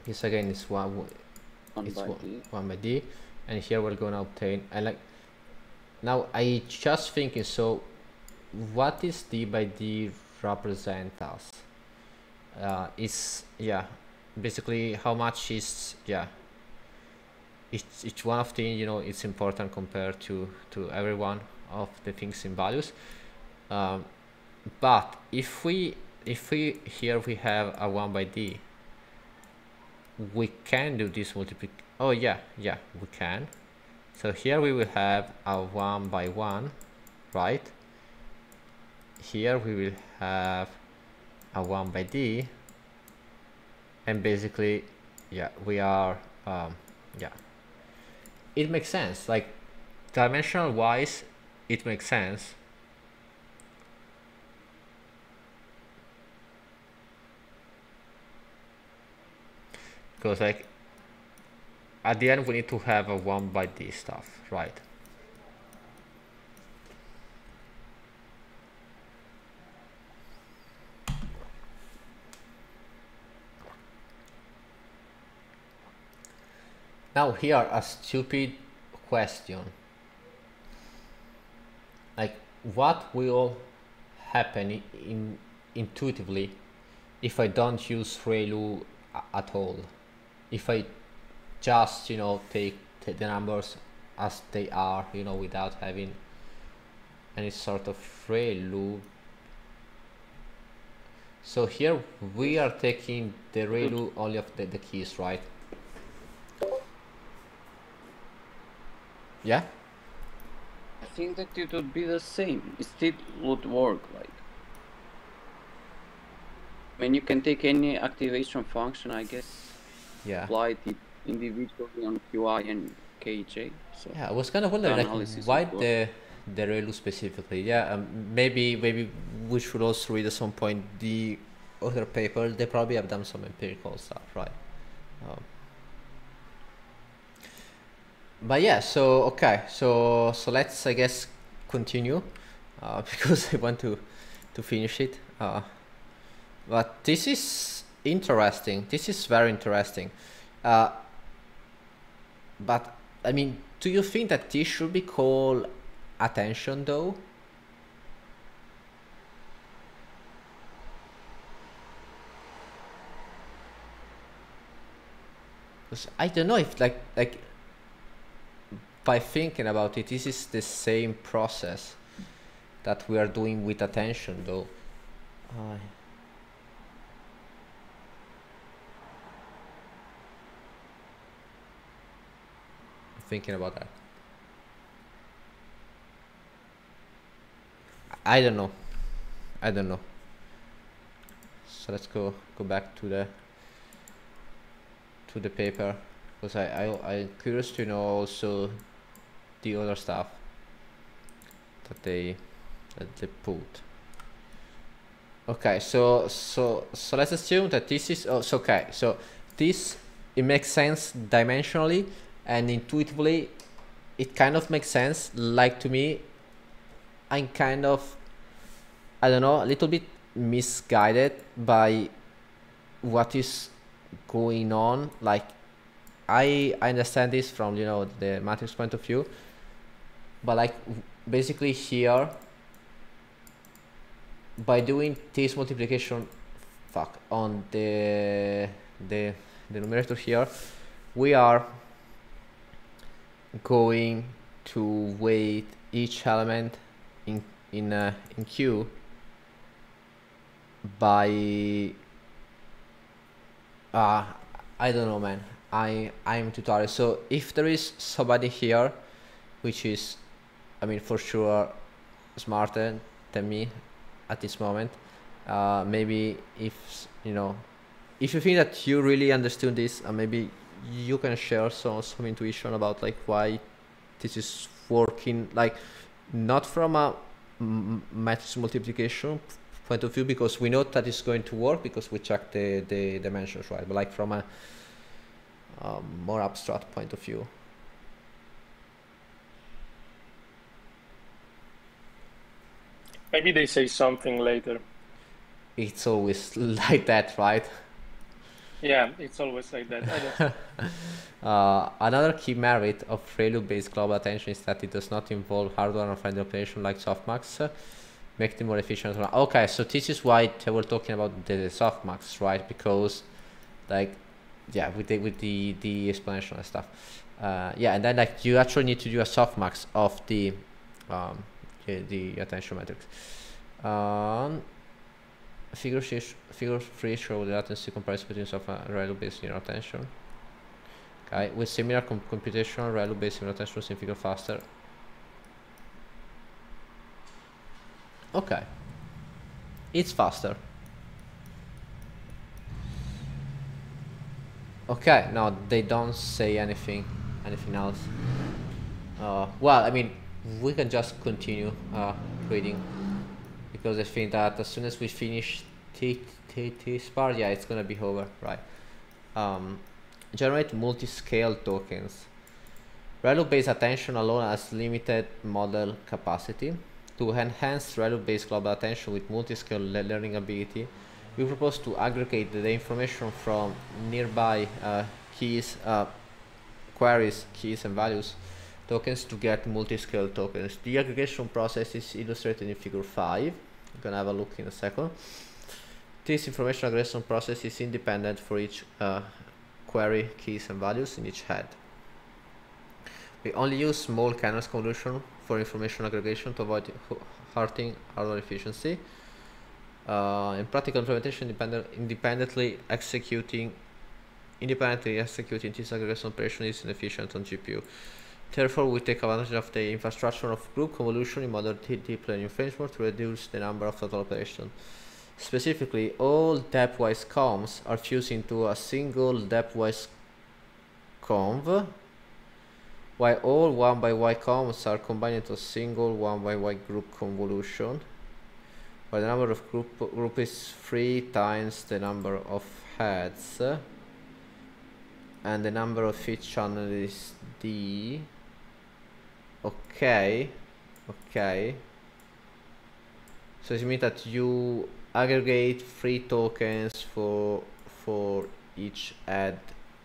A: this again is one
D: One
A: it's
D: by
A: one,
D: d.
A: one by d, and here we're gonna obtain. And like now, I just thinking. So, what is d by d represent us? Uh, is yeah, basically how much is yeah. Each each one of the you know it's important compared to to every one of the things in values. Um, but if we if we here we have a one by d we can do this multiplic oh yeah yeah we can. So here we will have a 1 by 1 right? Here we will have a 1 by d. And basically yeah we are um, yeah. It makes sense. Like dimensional wise it makes sense because like at the end we need to have a 1 by d stuff right now here a stupid question. Like, what will happen in intuitively if I don't use ReLU at all? If I just, you know, take, the numbers as they are, you know, without having any sort of ReLU. So here we are taking the ReLU only of the, the keys, right? Yeah?
D: I think that it would be the same. It still would work like. I mean, you can take any activation function, I guess,
A: Yeah.
D: apply it individually on QI and KJ. So
A: Yeah, I was kind of wondering like why the the ReLU specifically. Yeah, um, maybe maybe we should also read at some point the other paper. They probably have done some empirical stuff, right? Um, but yeah, so okay, so so let's I guess continue uh, because I want to to finish it. Uh, but this is interesting. This is very interesting. Uh, but I mean, do you think that this should be called attention though? Because I don't know if like like by thinking about it, this is the same process that we are doing with attention though. Uh, thinking about that. I don't know. I don't know. So let's go go back to the to the paper because I, I I'm curious to know also the other stuff that they that they put. Okay, so so so let's assume that this is oh so okay so this it makes sense dimensionally and intuitively. It kind of makes sense. Like to me i'm kind of i don't know a little bit misguided by what is going on. Like i i understand this from you know the matrix point of view but like basically here by doing this multiplication fuck on the the the numerator here we are going to weight each element in in uh, in Q by uh I don't know man. I I'm too tired. So if there is somebody here which is I mean for sure smarter than me at this moment. Uh maybe if you know if you think that you really understood this uh, maybe you can share some some intuition about like why this is working like not from a matrix multiplication point of view because we know that it's going to work because we check the the dimensions right? But like from a um, more abstract point of view
B: Maybe they say something later.
A: it's always like that right
B: Yeah, it's always like that.
A: Uh, another key merit of ReLU-based global attention is that it does not involve hardware or friendly operation like softmax, uh, making it more efficient. Okay, so this is why they were talking about the softmax, right? Because, like, yeah, with the with the the explanation and stuff. Uh, yeah, and then like you actually need to do a softmax of the um the, the attention matrix. Um, figure figure three show the latency comparison between softmax and ReLU-based linear attention. Okay, with similar com computational ReLU based linear attention in figure faster. Okay. It's faster. Okay, no, they don't say anything, anything else. Uh, well, I mean, we can just continue uh, reading because I think that as soon as we finish t- t- this part, yeah, it's gonna be over, right? Um, generate multi-scale tokens. ReLU-based attention alone has limited model capacity. To enhance ReLU-based global attention with multi-scale le- learning ability, we propose to aggregate the information from nearby uh, keys, uh, queries, keys, and values tokens to get multi-scale tokens. The aggregation process is illustrated in figure 5. We're gonna have a look in a second. This information aggregation process is independent for each uh, query, keys and values in each head. We only use small kernels convolution for information aggregation to avoid hurting hardware efficiency. Uh, in practical implementation, independent, independently executing independently executing this aggregation operation is inefficient on GPU. Therefore, we take advantage of the infrastructure of group convolution in modern deep learning framework to reduce the number of total operations. Specifically, all depthwise convs are fused into a single depthwise conv, while all 1 by y convs are combined into a single 1 by y group convolution, where the number of group, group is 3 times the number of heads, and the number of each channel is d okay. Okay. So it means that you aggregate three tokens for for each ad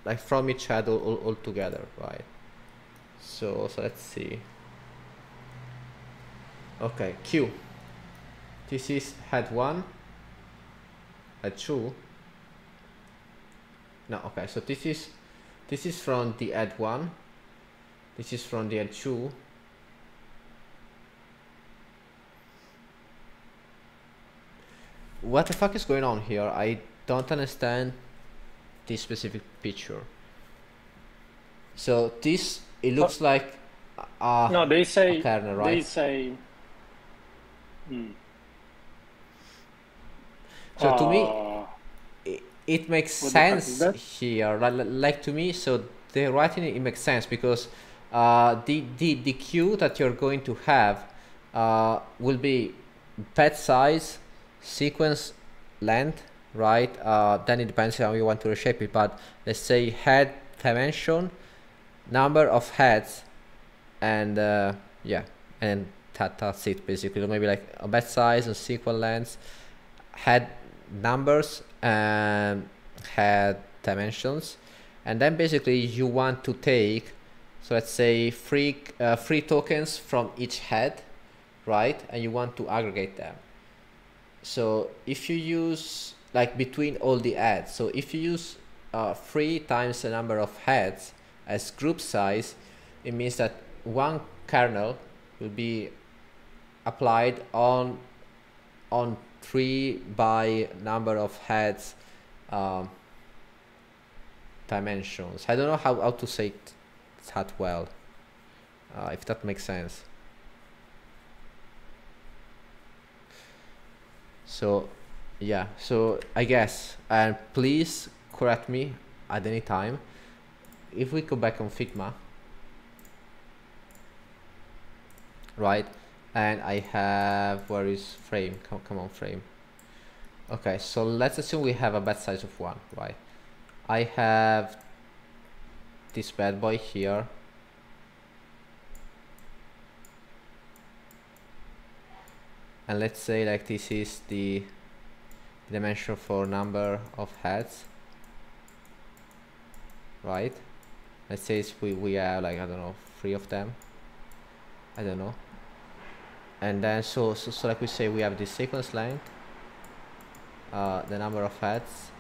A: like from each ad all, all, all together right? So so let's see. Okay q. This is head one head two. No okay so this is this is from the ad one. This is from the ad two what the fuck is going on here? I don't understand this specific picture. So this it looks like a,
B: no, they say
A: kernel, right?
B: they say. Hmm.
A: So to me,
B: Uh,
A: it, it makes
B: What the fuck is
A: sense here. Like, like to me, so the writing it makes sense because uh, the the the queue that you're going to have uh, will be batch size, sequence length, right? Uh, then it depends how you want to reshape it. But let's say head dimension, number of heads, and uh, yeah, and that, that's it basically. Maybe like a batch size and sequence length, head numbers and head dimensions, and then basically you want to take, so let's say three uh, three tokens from each head, right? And you want to aggregate them. So if you use like between all the ads, so if you use uh, three times the number of heads as group size, it means that one kernel will be applied on on three by number of heads um, dimensions. I don't know how, how to say that well, uh, if that makes sense. So, yeah, so I guess, and please correct me at any time. If we go back on Figma, right, and I have, where is frame? Come, come on, frame. Okay, so let's assume we have a batch size of one, right? I have this bad boy here. And let's say like this is the dimension for number of heads, right? Let's say we, we have like, I don't know, three of them. I don't know. And then so, so, so like we say we have the sequence length, uh, the number of heads.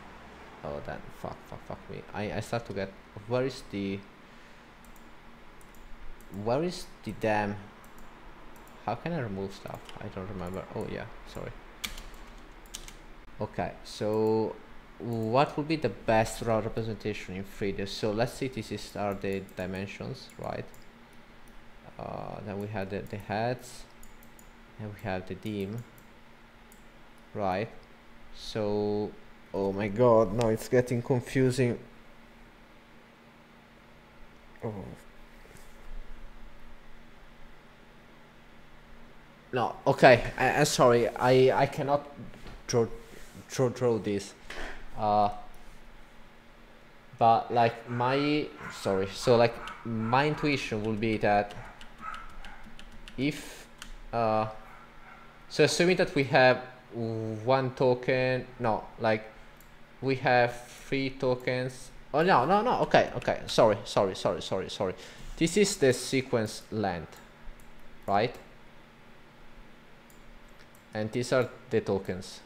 A: Oh, then fuck, fuck, fuck me. I, I start to get, where is the, where is the damn, how can I remove stuff? I don't remember. Oh yeah, sorry. Okay, so what would be the best raw representation in 3D? So let's see, this is are the dimensions, right? Uh, then we have the, the heads, and we have the dim, right? So, oh my god, now it's getting confusing. Oh. No, okay, I, I'm sorry, I, I cannot draw, draw, draw this. Uh, but like my, sorry, so like my intuition will be that if, uh, so assuming that we have one token, no, like we have three tokens. Oh no, no, no. Okay, okay. Sorry, sorry, sorry, sorry, sorry. this is the sequence length, right? And these are the tokens,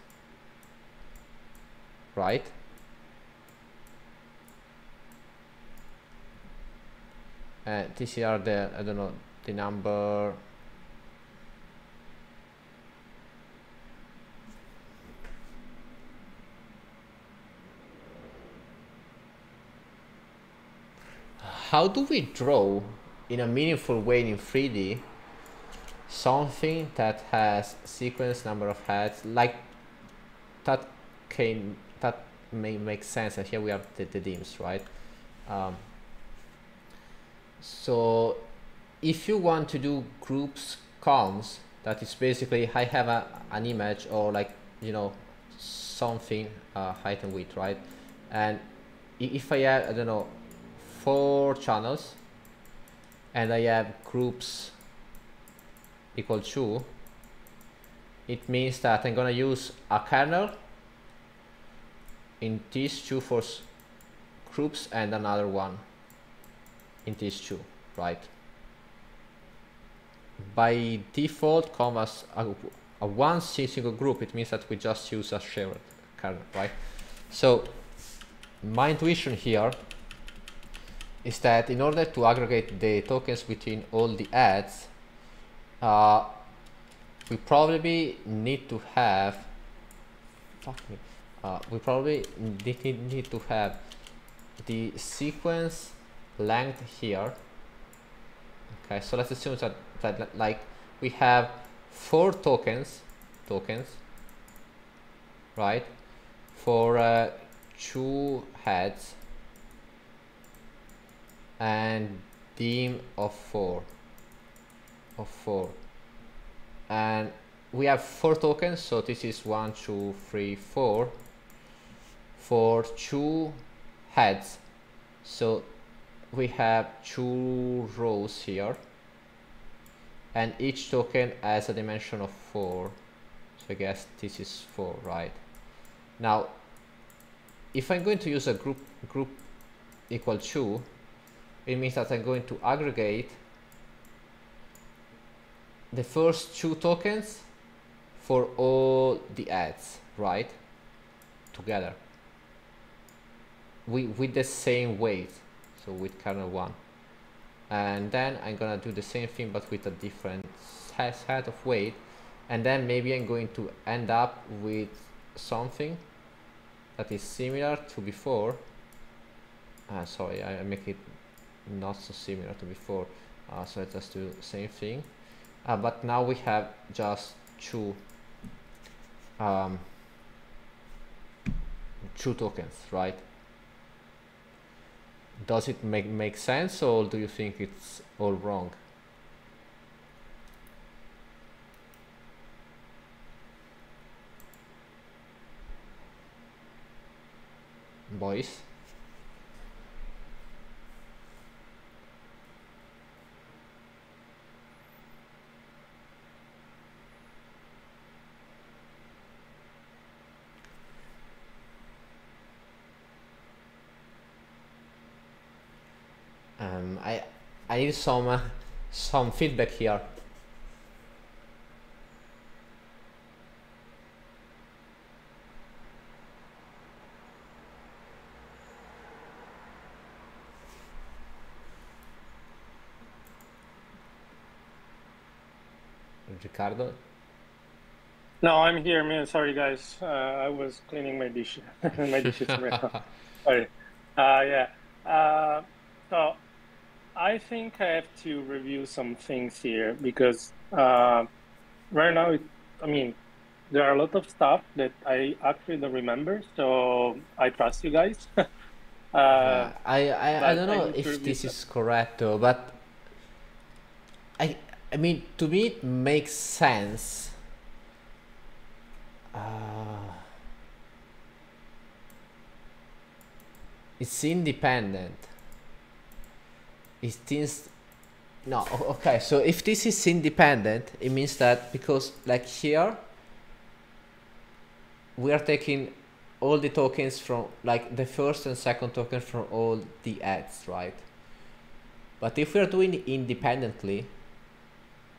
A: right? And these are the, I don't know, the number. How do we draw in a meaningful way in 3D something that has sequence number of heads like that can that may make sense and here we have the, the dims right? Um, so if you want to do groups convs that is basically I have a, an image or like you know something uh, height and width right? And if I have I don't know four channels and I have groups equal to it means that I'm gonna use a kernel in these two for groups and another one in these two right? By default commas a, a one single group it means that we just use a shared kernel right? So my intuition here is that in order to aggregate the tokens between all the ads, uh, we probably need to have, fuck me, uh, we probably need, need to have the sequence length here. Okay, so let's assume that, that like we have four tokens, tokens, right, for uh, two heads and dim of 4 of 4 and we have four tokens so this is one two three four. For two heads. So we have two rows here. And each token has a dimension of 4 so I guess this is 4 right? Now if I'm going to use a group group equal 2 it means that I'm going to aggregate the first two tokens for all the ads, right? Together. We, with the same weight, so with kernel 1. And then I'm gonna do the same thing but with a different set of weight. And then maybe I'm going to end up with something that is similar to before. Uh, sorry, I, I make it not so similar to before uh, so let's just do the same thing uh, but now we have just two um, two tokens right? Does it make make sense or do you think it's all wrong? Boys Um, I need some uh, some feedback here. Riccardo.
B: No, I'm here, man. Sorry, guys. Uh, I was cleaning my dishes. my dishes. Sorry. Uh, yeah. Uh, so I think I have to review some things here because uh, right now, it, I mean, there are a lot of stuff that I actually don't remember. So I trust you guys. uh,
A: I I, I don't know if this is correct though, but I I mean to me it makes sense. Uh, it's independent is this no okay so if this is independent it means that because like here we are taking all the tokens from like the first and second token from all the ads right But if we are doing it independently,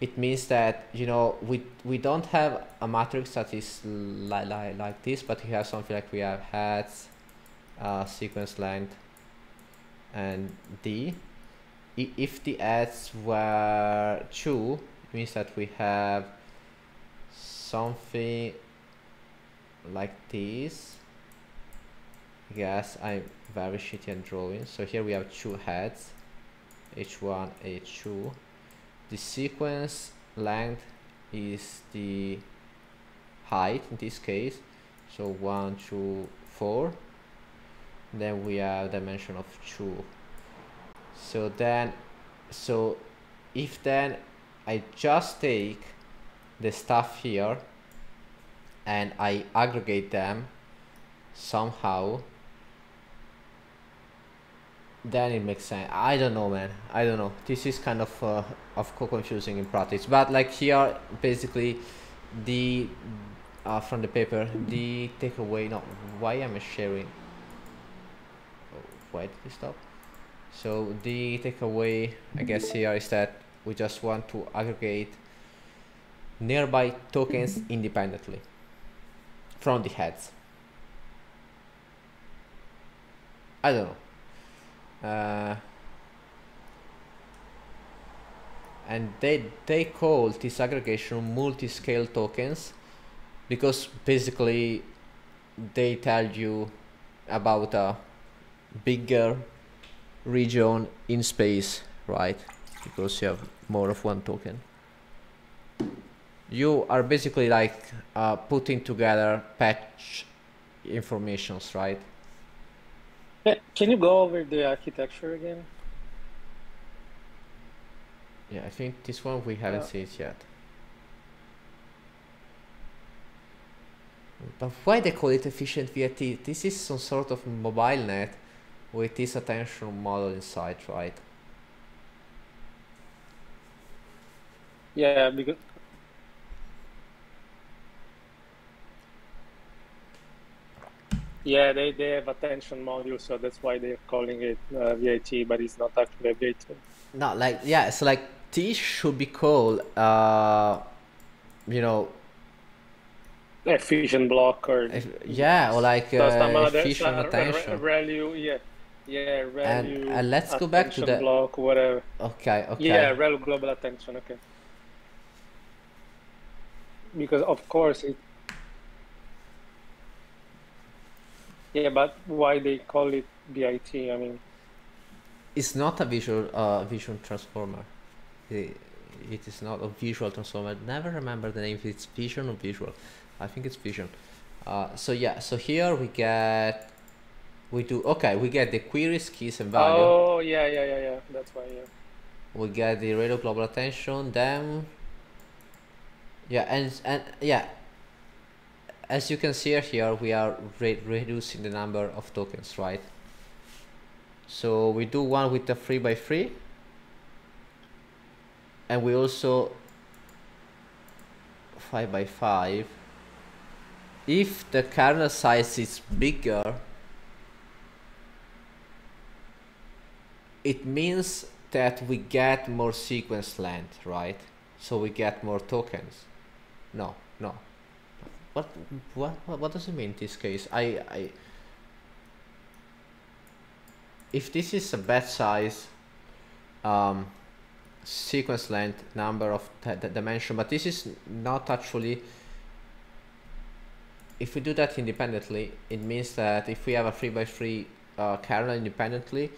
A: it means that you know we we don't have a matrix that is like like, like this, but we have something like we have heads, uh, sequence length, and D. If the ads were true, means that we have something like this. Yes, I'm very shitty at drawing. So here we have two heads, H1, H2. The sequence length is the height in this case. So one, two, four. Then we have dimension of two. So then, so if then I just take the stuff here and I aggregate them somehow then it makes sense. I don't know man. I don't know. This is kind of uh, of co confusing in practice. But like here basically the uh, from the paper the takeaway no why am i sharing? Oh, why did it stop so the takeaway i guess here is that we just want to aggregate nearby tokens independently from the heads. I don't know. Uh, and they they call this aggregation multi-scale tokens because basically they tell you about a bigger region in space right because you have more of one token you are basically like uh, putting together patch informations right
B: Can you go over the architecture again?
A: Yeah, I think this one we haven't
B: Yeah.
A: seen it yet. But why they call it efficient ViT? This is some sort of MobileNet with this attention model inside, right?
B: Yeah, because yeah, they, they have attention module, so that's why they're calling it uh, ViT, but it's not actually a ViT.
A: Not like yeah, it's like this should be called uh you know
B: Efficient block or
A: if, yeah or like
B: so
A: uh, efficient
B: re-
A: attention.
B: value, yeah, yeah, value.
A: and let's go back to the-
B: block, whatever.
A: Okay, okay.
B: Yeah, rel global attention. Okay. Because of course it. Yeah, but why they call it ViT? I mean,
A: it's not a visual uh, vision transformer. It, it is not a visual transformer. Never remember the name. If it's vision or visual. I think it's vision. Uh, so yeah. So here we get. We do okay. We get the queries, keys, and value.
B: oh yeah, yeah, yeah, yeah. That's why. Yeah.
A: We get the rate of global attention. Then. Yeah, and and yeah. As you can see here, we are re reducing the number of tokens, right? So we do one with the three by three, and we also five by five. If the kernel size is bigger, it means that we get more sequence length, right? So we get more tokens. No, no. What what what, does it mean in this case? I I if this is a batch size um, sequence length number of dimension but this is not actually if we do that independently it means that if we have a 3 by 3 uh, kernel independently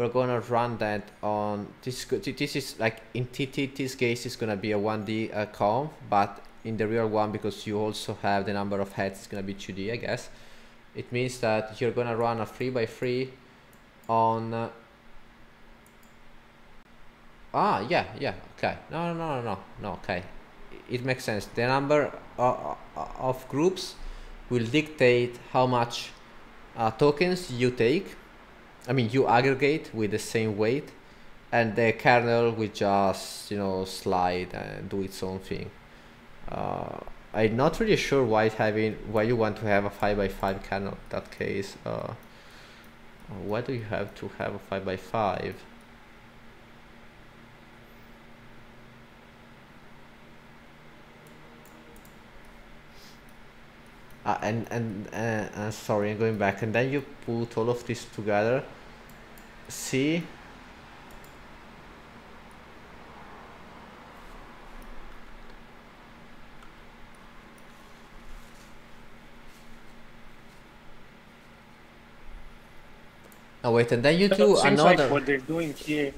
A: we're gonna run that on this this is like in this case is gonna be a 1D uh, conv but in the real one because you also have the number of heads it's gonna be 2D I guess. It means that you're gonna run a 3 by 3 on uh, ah yeah yeah okay. No no no no no okay. It makes sense. The number of, of groups will dictate how much uh, tokens you take I mean you aggregate with the same weight and the kernel will just you know slide and do its own thing. Uh, I'm not really sure why having why you want to have a 5 by 5 kernel in that case uh, why do you have to have a 5 by 5 uh, and and uh, uh, sorry, I'm going back, and then you put all of this together. See. Oh wait, and then you
B: So
A: do another.
B: like what they're doing here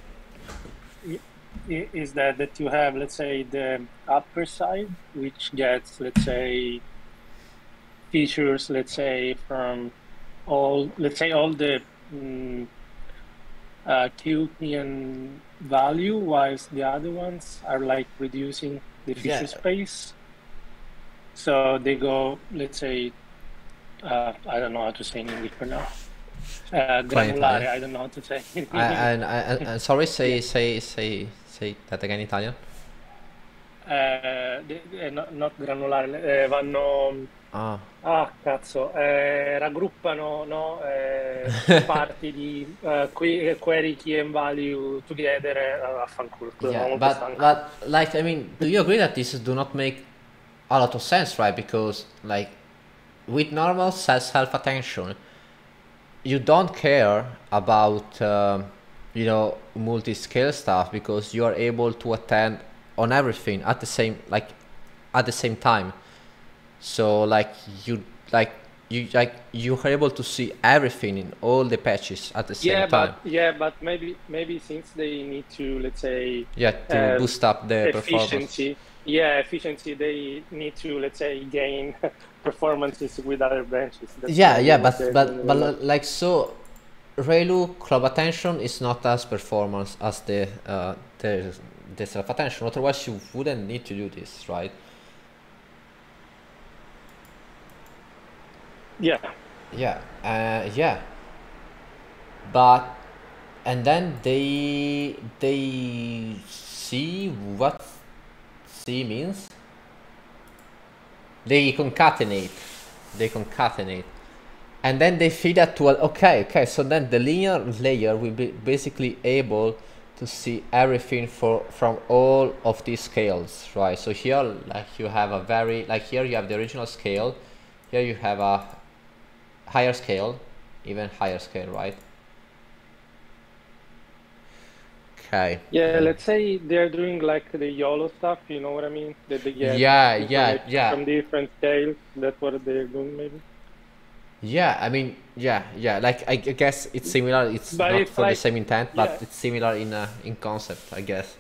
B: is that that you have, let's say, the upper side, which gets, let's say, features, let's say, from all, let's say, all the mm, uh, value, whilst the other ones are like reducing the feature
A: Yeah.
B: space. So they go, let's say, uh, I don't know how to say in English for now. Uh, granulare. I don't know how to say.
A: I,
B: English.
A: and, and, and sorry, say say say say that again in Italian.
B: Eh, eh, no- not granulare, eh, vanno,
A: Ah,
B: ah cazzo, eh, raggruppano no, eh, parti di eh, que- query key and value together, vaffanculo, scusa,
A: yeah, but
B: stanco.
A: but like I mean, do you agree that this do not make a lot of sense, right? Because like with normal self attention, you don't care about um, you know multi scale stuff because you are able to attend on everything at the same like at the same time. So like you like you like you are able to see everything in all the patches at the same
B: Yeah,
A: time.
B: but yeah, but maybe maybe since they need to, let's say,
A: yeah, to
B: uh,
A: boost up the performance.
B: efficiency, yeah, efficiency, they need to, let's say, gain performances with other branches. That's
A: yeah yeah but but but like so Relu club attention is not as performance as the uh the the self attention otherwise you wouldn't need to do this right?
B: Yeah.
A: yeah uh yeah. But and then they they see what C means. They concatenate they concatenate. And then they feed that to a, okay okay so then the linear layer will be basically able to see everything for from all of these scales right so here like you have a very like here you have the original scale here you have a higher scale even higher scale right okay
B: Yeah, let's say they're doing like the YOLO stuff, you know what I mean? That they get
A: Yeah, yeah, yeah.
B: from different scales. That's what they're doing, maybe.
A: Yeah, I mean, yeah, yeah. Like I, I guess it's similar. It's
B: But
A: not
B: it's
A: for the same intent, but
B: yeah.
A: it's similar in uh, in concept, I guess.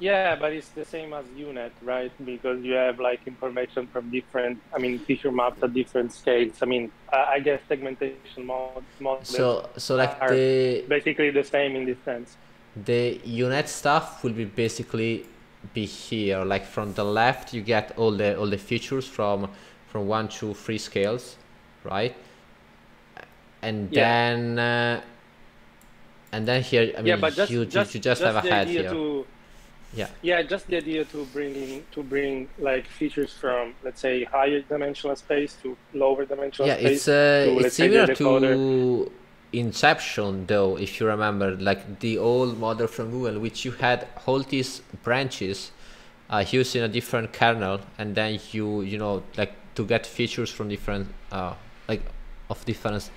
B: Yeah, but it's the same as UNet, right? Because you have like information from different, I mean, feature maps at different scales. I mean, I I guess segmentation mod models
A: So so like the
B: basically the same in this sense.
A: the UNet stuff will be basically be here. Like from the left, you get all the all the features from from one to three scales, right? And
B: Yeah.
A: then uh, and then here, I mean,
B: yeah, but just
A: you,
B: just,
A: you just have a head here.
B: to
A: Yeah.
B: yeah, just the idea to bring in, to bring like features from let's say higher dimensional space to lower dimensional
A: Yeah,
B: space.
A: it's uh,
B: to,
A: it's
B: let's say, the
A: similar to Inception, though, if you remember, like the old model from Google, which you had all these branches uh, used in a different kernel, and then you you know like to get features from different uh, like of different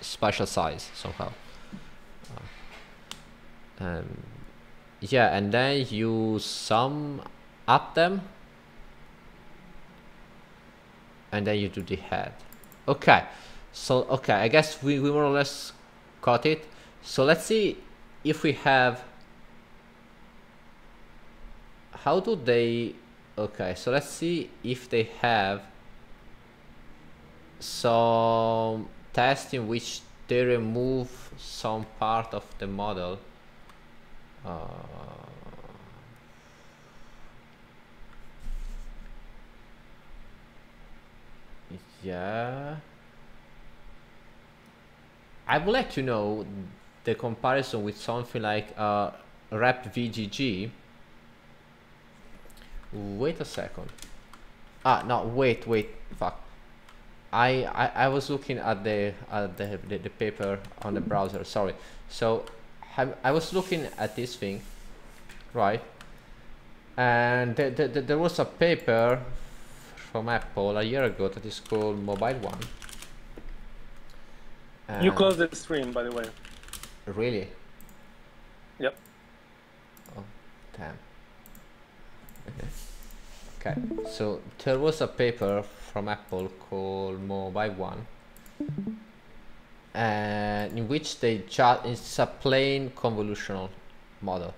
A: spatial size somehow. Uh, um, yeah, and then you sum up them, and then you do the head. Okay, so okay, I guess we, we more or less got it. So let's see if we have. How do they? Okay, so let's see if they have some test in which they remove some part of the model. Uh, yeah. I would like to know the comparison with something like uh, RepVGG. Wait a second. Ah, no, wait, wait, fuck. I, I, I was looking at the at the, the, the paper on the browser. Sorry. So I, I was looking at this thing, right? And th th th there was a paper from Apple a year ago that is called MobileOne.
B: You closed the stream, by the way.
A: Really?
B: Yep.
A: Oh, damn. Okay, so there was a paper from Apple called MobileOne, and in which they it's a plain convolutional model,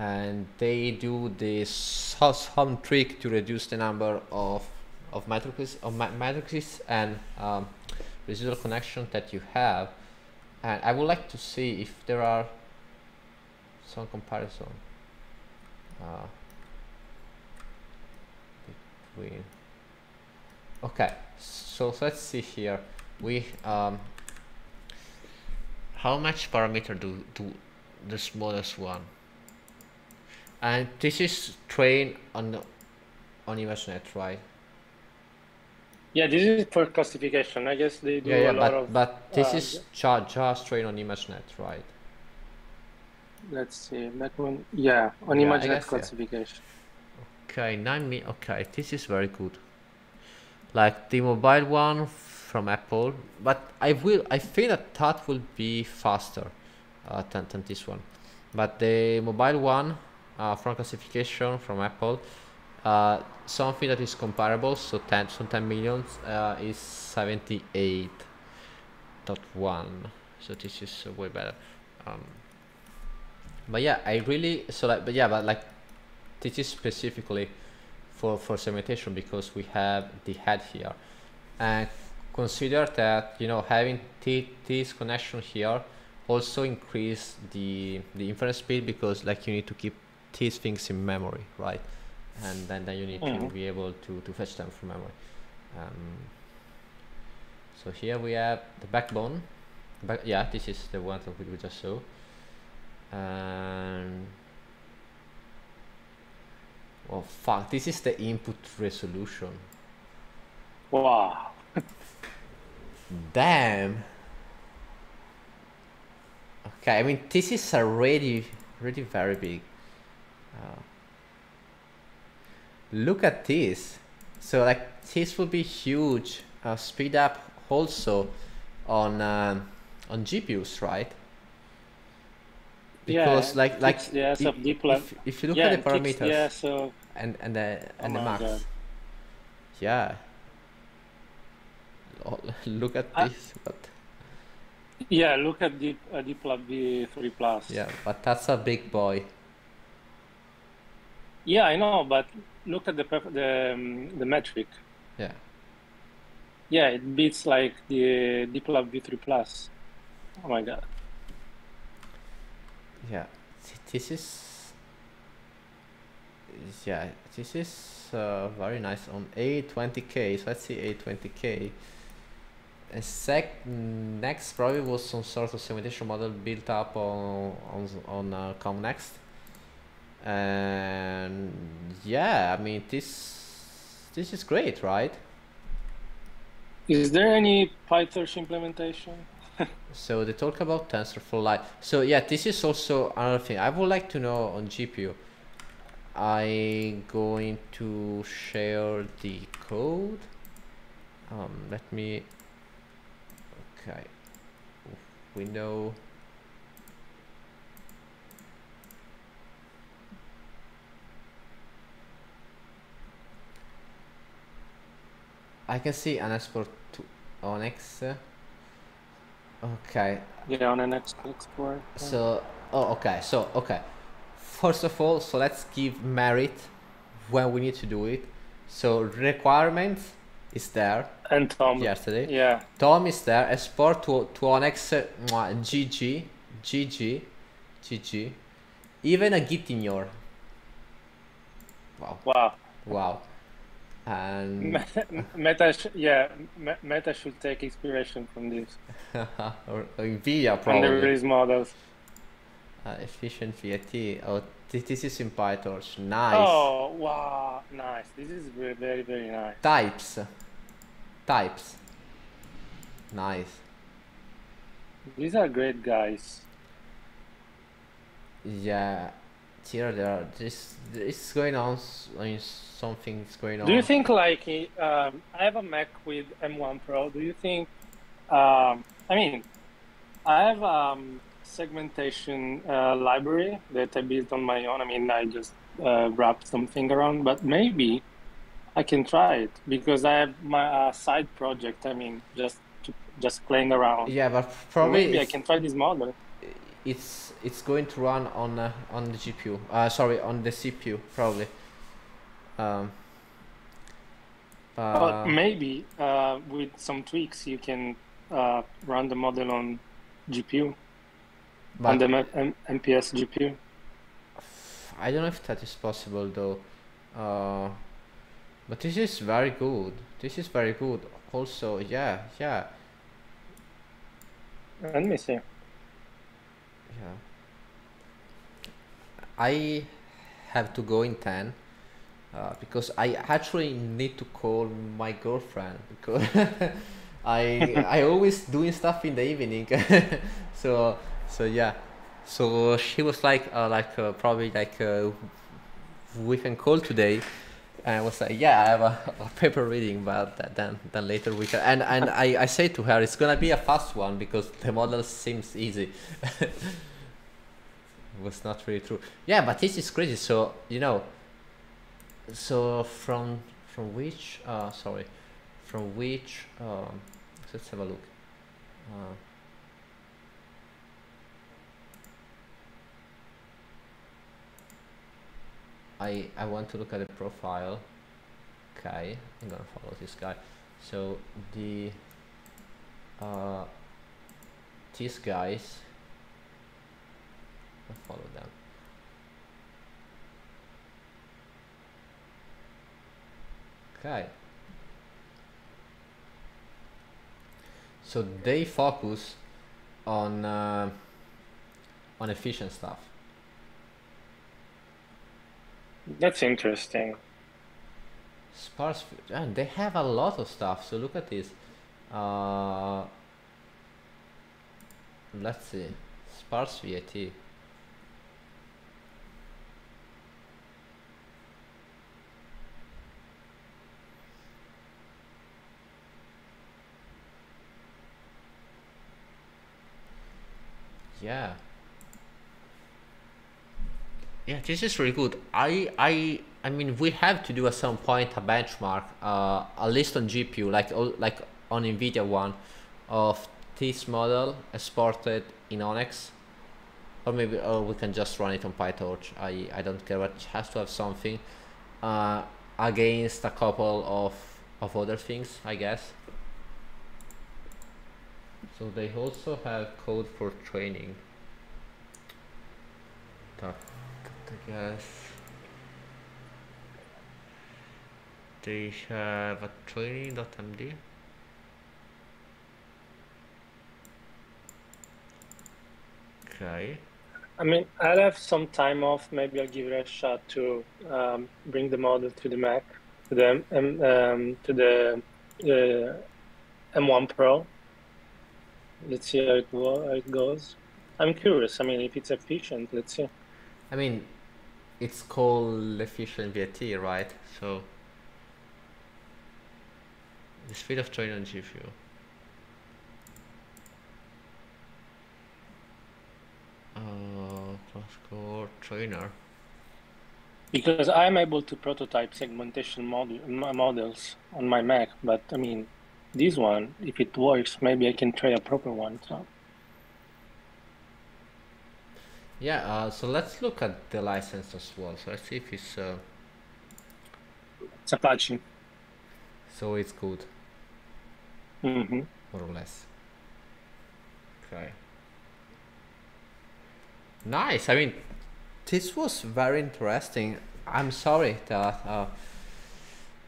A: and they do this so- some trick to reduce the number of of matrices of ma- matrices and um, residual connection that you have, and I would like to see if there are some comparison uh, between okay so let's see here we um how much parameter do do the smallest one and this is trained on on ImageNet right
B: Yeah, this is for classification. I guess they do
A: yeah, yeah
B: a lot
A: but
B: of.
A: but this
B: uh,
A: is ju- just trained on ImageNet right
B: Let's see. That one. Yeah, on
A: Yeah,
B: ImageNet
A: guess, yeah.
B: classification.
A: Okay, nine mi- okay, this is very good. Like the MobileOne from Apple, but I will I think that that will be faster uh, than, than this one. But the MobileOne uh, from classification from Apple, uh, something that is comparable, so 10, so 10 millions uh, is 78.1. So this is uh, way better. Um, but yeah, I really so like but yeah, but like this is specifically for for segmentation because we have the head here. And consider that you know having t- this connection here also increase the the inference speed because like you need to keep these things in memory right? And then, then you need to
B: Mhm.
A: be able to, to fetch them from memory. Um, so here we have the backbone. Back yeah this is the one that we we just saw. And oh fuck this is the input resolution.
B: Wow.
A: damn. Okay i mean this is already already very big uh, look at this. So like this will be huge uh, speed up also on um, on gpus right because
B: yeah,
A: like like
B: kicks the ass
A: i-
B: of deep
A: if, if you look
B: yeah,
A: at the
B: kicks
A: parameters
B: the ass of-
A: and and the and
B: Oh
A: the max
B: God.
A: yeah look at
B: I-
A: this but
B: Yeah, look at deep uh, DeepLab V3 plus.
A: yeah but that's a big boy
B: Yeah, I know, but look at the the um, the metric.
A: yeah
B: Yeah, it beats like the DeepLab V3 plus. Oh my god.
A: Yeah. Th- this is yeah this is uh, very nice on ADE20K so let's see ADE20K and SegNext probably was some sort of simulation model built up on on on uh, ConvNeXt. And yeah i mean this this is great right?
B: Is there any PyTorch implementation?
A: So they talk about TensorFlow Lite. So yeah, this is also another thing. I would like to know on GPU. I going to share the code. Um, let me. Okay. Window. I can see an export to ONNX. Okay,
B: Yeah, on an ex- export.
A: so, oh, okay. So, okay. First of all, so let's give merit when we need to do it. So, requirements is there
B: and Tom.
A: yesterday.
B: Yeah.
A: Tom is there. Export to, to uh, mwah, GG, GG, GG. Even a git ignore. Wow,
B: Wow.
A: wow. And
B: Meta, yeah, Meta should take inspiration from this
A: or
B: and
A: probably.
B: the release models.
A: Uh, efficient ViT. Oh, this, this is in PyTorch. Nice.
B: Oh wow, nice. This is very very very nice.
A: Types. Types. Nice.
B: These are great guys.
A: Yeah. Here there are this this going on. I mean, something's going on.
B: Do you think like um, I have a Mac with M1 Pro? Do you think? Um, I mean, I have um, segmentation uh, library that I built on my own. I mean, I just uh, wrapped something around, but maybe I can try it because I have my uh, side project. I mean, just to, just playing around.
A: Yeah, but probably
B: maybe I can try this model.
A: It's it's going to run on uh, on the GPU. Uh, sorry, on the CPU probably. Um.
B: But
A: Uh,
B: maybe uh, with some tweaks, you can uh, run the model on GPU on the M- M- MPS GPU.
A: I don't know if that is possible though. Uh, but this is very good. This is very good. Also, yeah, yeah,
B: Let me see.
A: Yeah. I have to go in 10 uh, because I actually need to call my girlfriend because I I always doing stuff in the evening. so so yeah. So she was like uh, like uh, probably like uh, we can call today. I was like, yeah, I have a, a paper reading, but th- then then later we can. And and I I say to her, it's gonna be a fast one because the model seems easy. it was not really true. Yeah, but this is crazy. So you know. So from from which uh sorry, from which um let's have a look. Uh, I I want to look at the profile. Okay, I'm gonna follow this guy. So the uh these guys I follow them. Okay. So they focus on uh, on efficient stuff.
B: That's interesting.
A: Sparse, and they have a lot of stuff. So look at this. Uh, let's see, sparse ViT. Yeah. Yeah, this is really good. I I I mean, we have to do at some point a benchmark, uh, at least on GPU, like o- like on Nvidia one, of this model exported in ONNX, or maybe or we can just run it on PyTorch. I I don't care, but it has to have something, uh, against a couple of of other things, I guess. So they also have code for training. I guess. They have a training.md. Okay.
B: I mean, I'll have some time off. Maybe I'll give it a shot to um, bring the model to the Mac, to the M, M- um, to the uh, M1 Pro. Let's see how it, how it goes. I'm curious. I mean, if it's efficient, let's see.
A: I mean, it's called efficient ViT, right? So the speed of training on GPU. Uh, classical trainer.
B: Because I'm able to prototype segmentation model, models on my Mac, but I mean, this one, if it works, maybe I can try a proper one. So
A: Yeah, uh, so let's look at the license as well. So let's see if it's uh,
B: it's Apache.
A: so it's good
B: hmm
A: more or less. Okay. Nice. I mean, this was very interesting. I'm sorry that uh,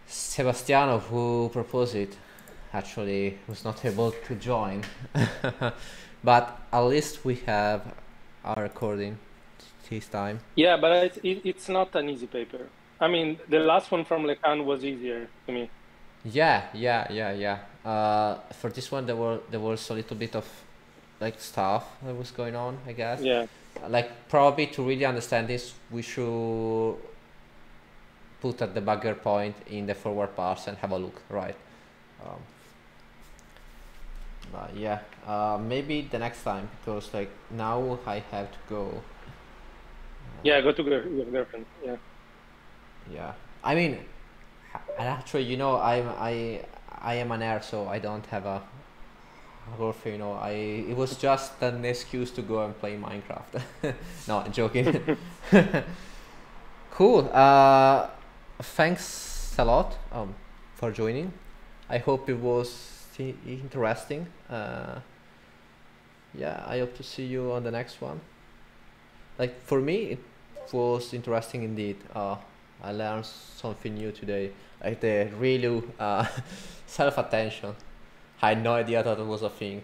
A: Sebastiano, who proposed it, actually was not able to join. but at least we have our recording this time.
B: Yeah, but it, it, it's not an easy paper. I mean, the last one from LeCun was easier to me.
A: Yeah, yeah, yeah, yeah. Uh, for this one, there were there was a little bit of like stuff that was going on, I guess.
B: Yeah.
A: Like probably to really understand this, we should put at the debugger point in the forward pass and have a look, right? Um, but yeah, uh, maybe the next time because like now I have to go.
B: Yeah, go to your girlfriend. Yeah.
A: Yeah, I mean, and actually, you know, I'm I I am an heir, so I don't have a girlfriend. You know, I it was just an excuse to go and play Minecraft. no, I'm joking. cool. Uh, thanks a lot um for joining. I hope it was interesting. Uh, yeah, I hope to see you on the next one. Like for me, it was interesting indeed. Uh, I learned something new today, like the really uh, self attention. I had no idea that it was a thing.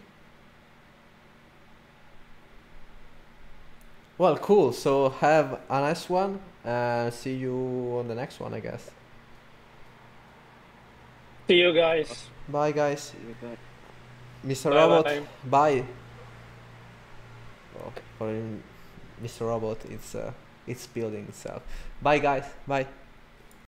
A: Well, cool. So have a nice one, and see you on the next one, I guess.
B: See you guys.
A: Bye, guys. Mr.
B: Bye
A: Robot,
B: bye.
A: bye. Oh, Mr. Robot, it's uh, it's building itself. Bye, guys. Bye.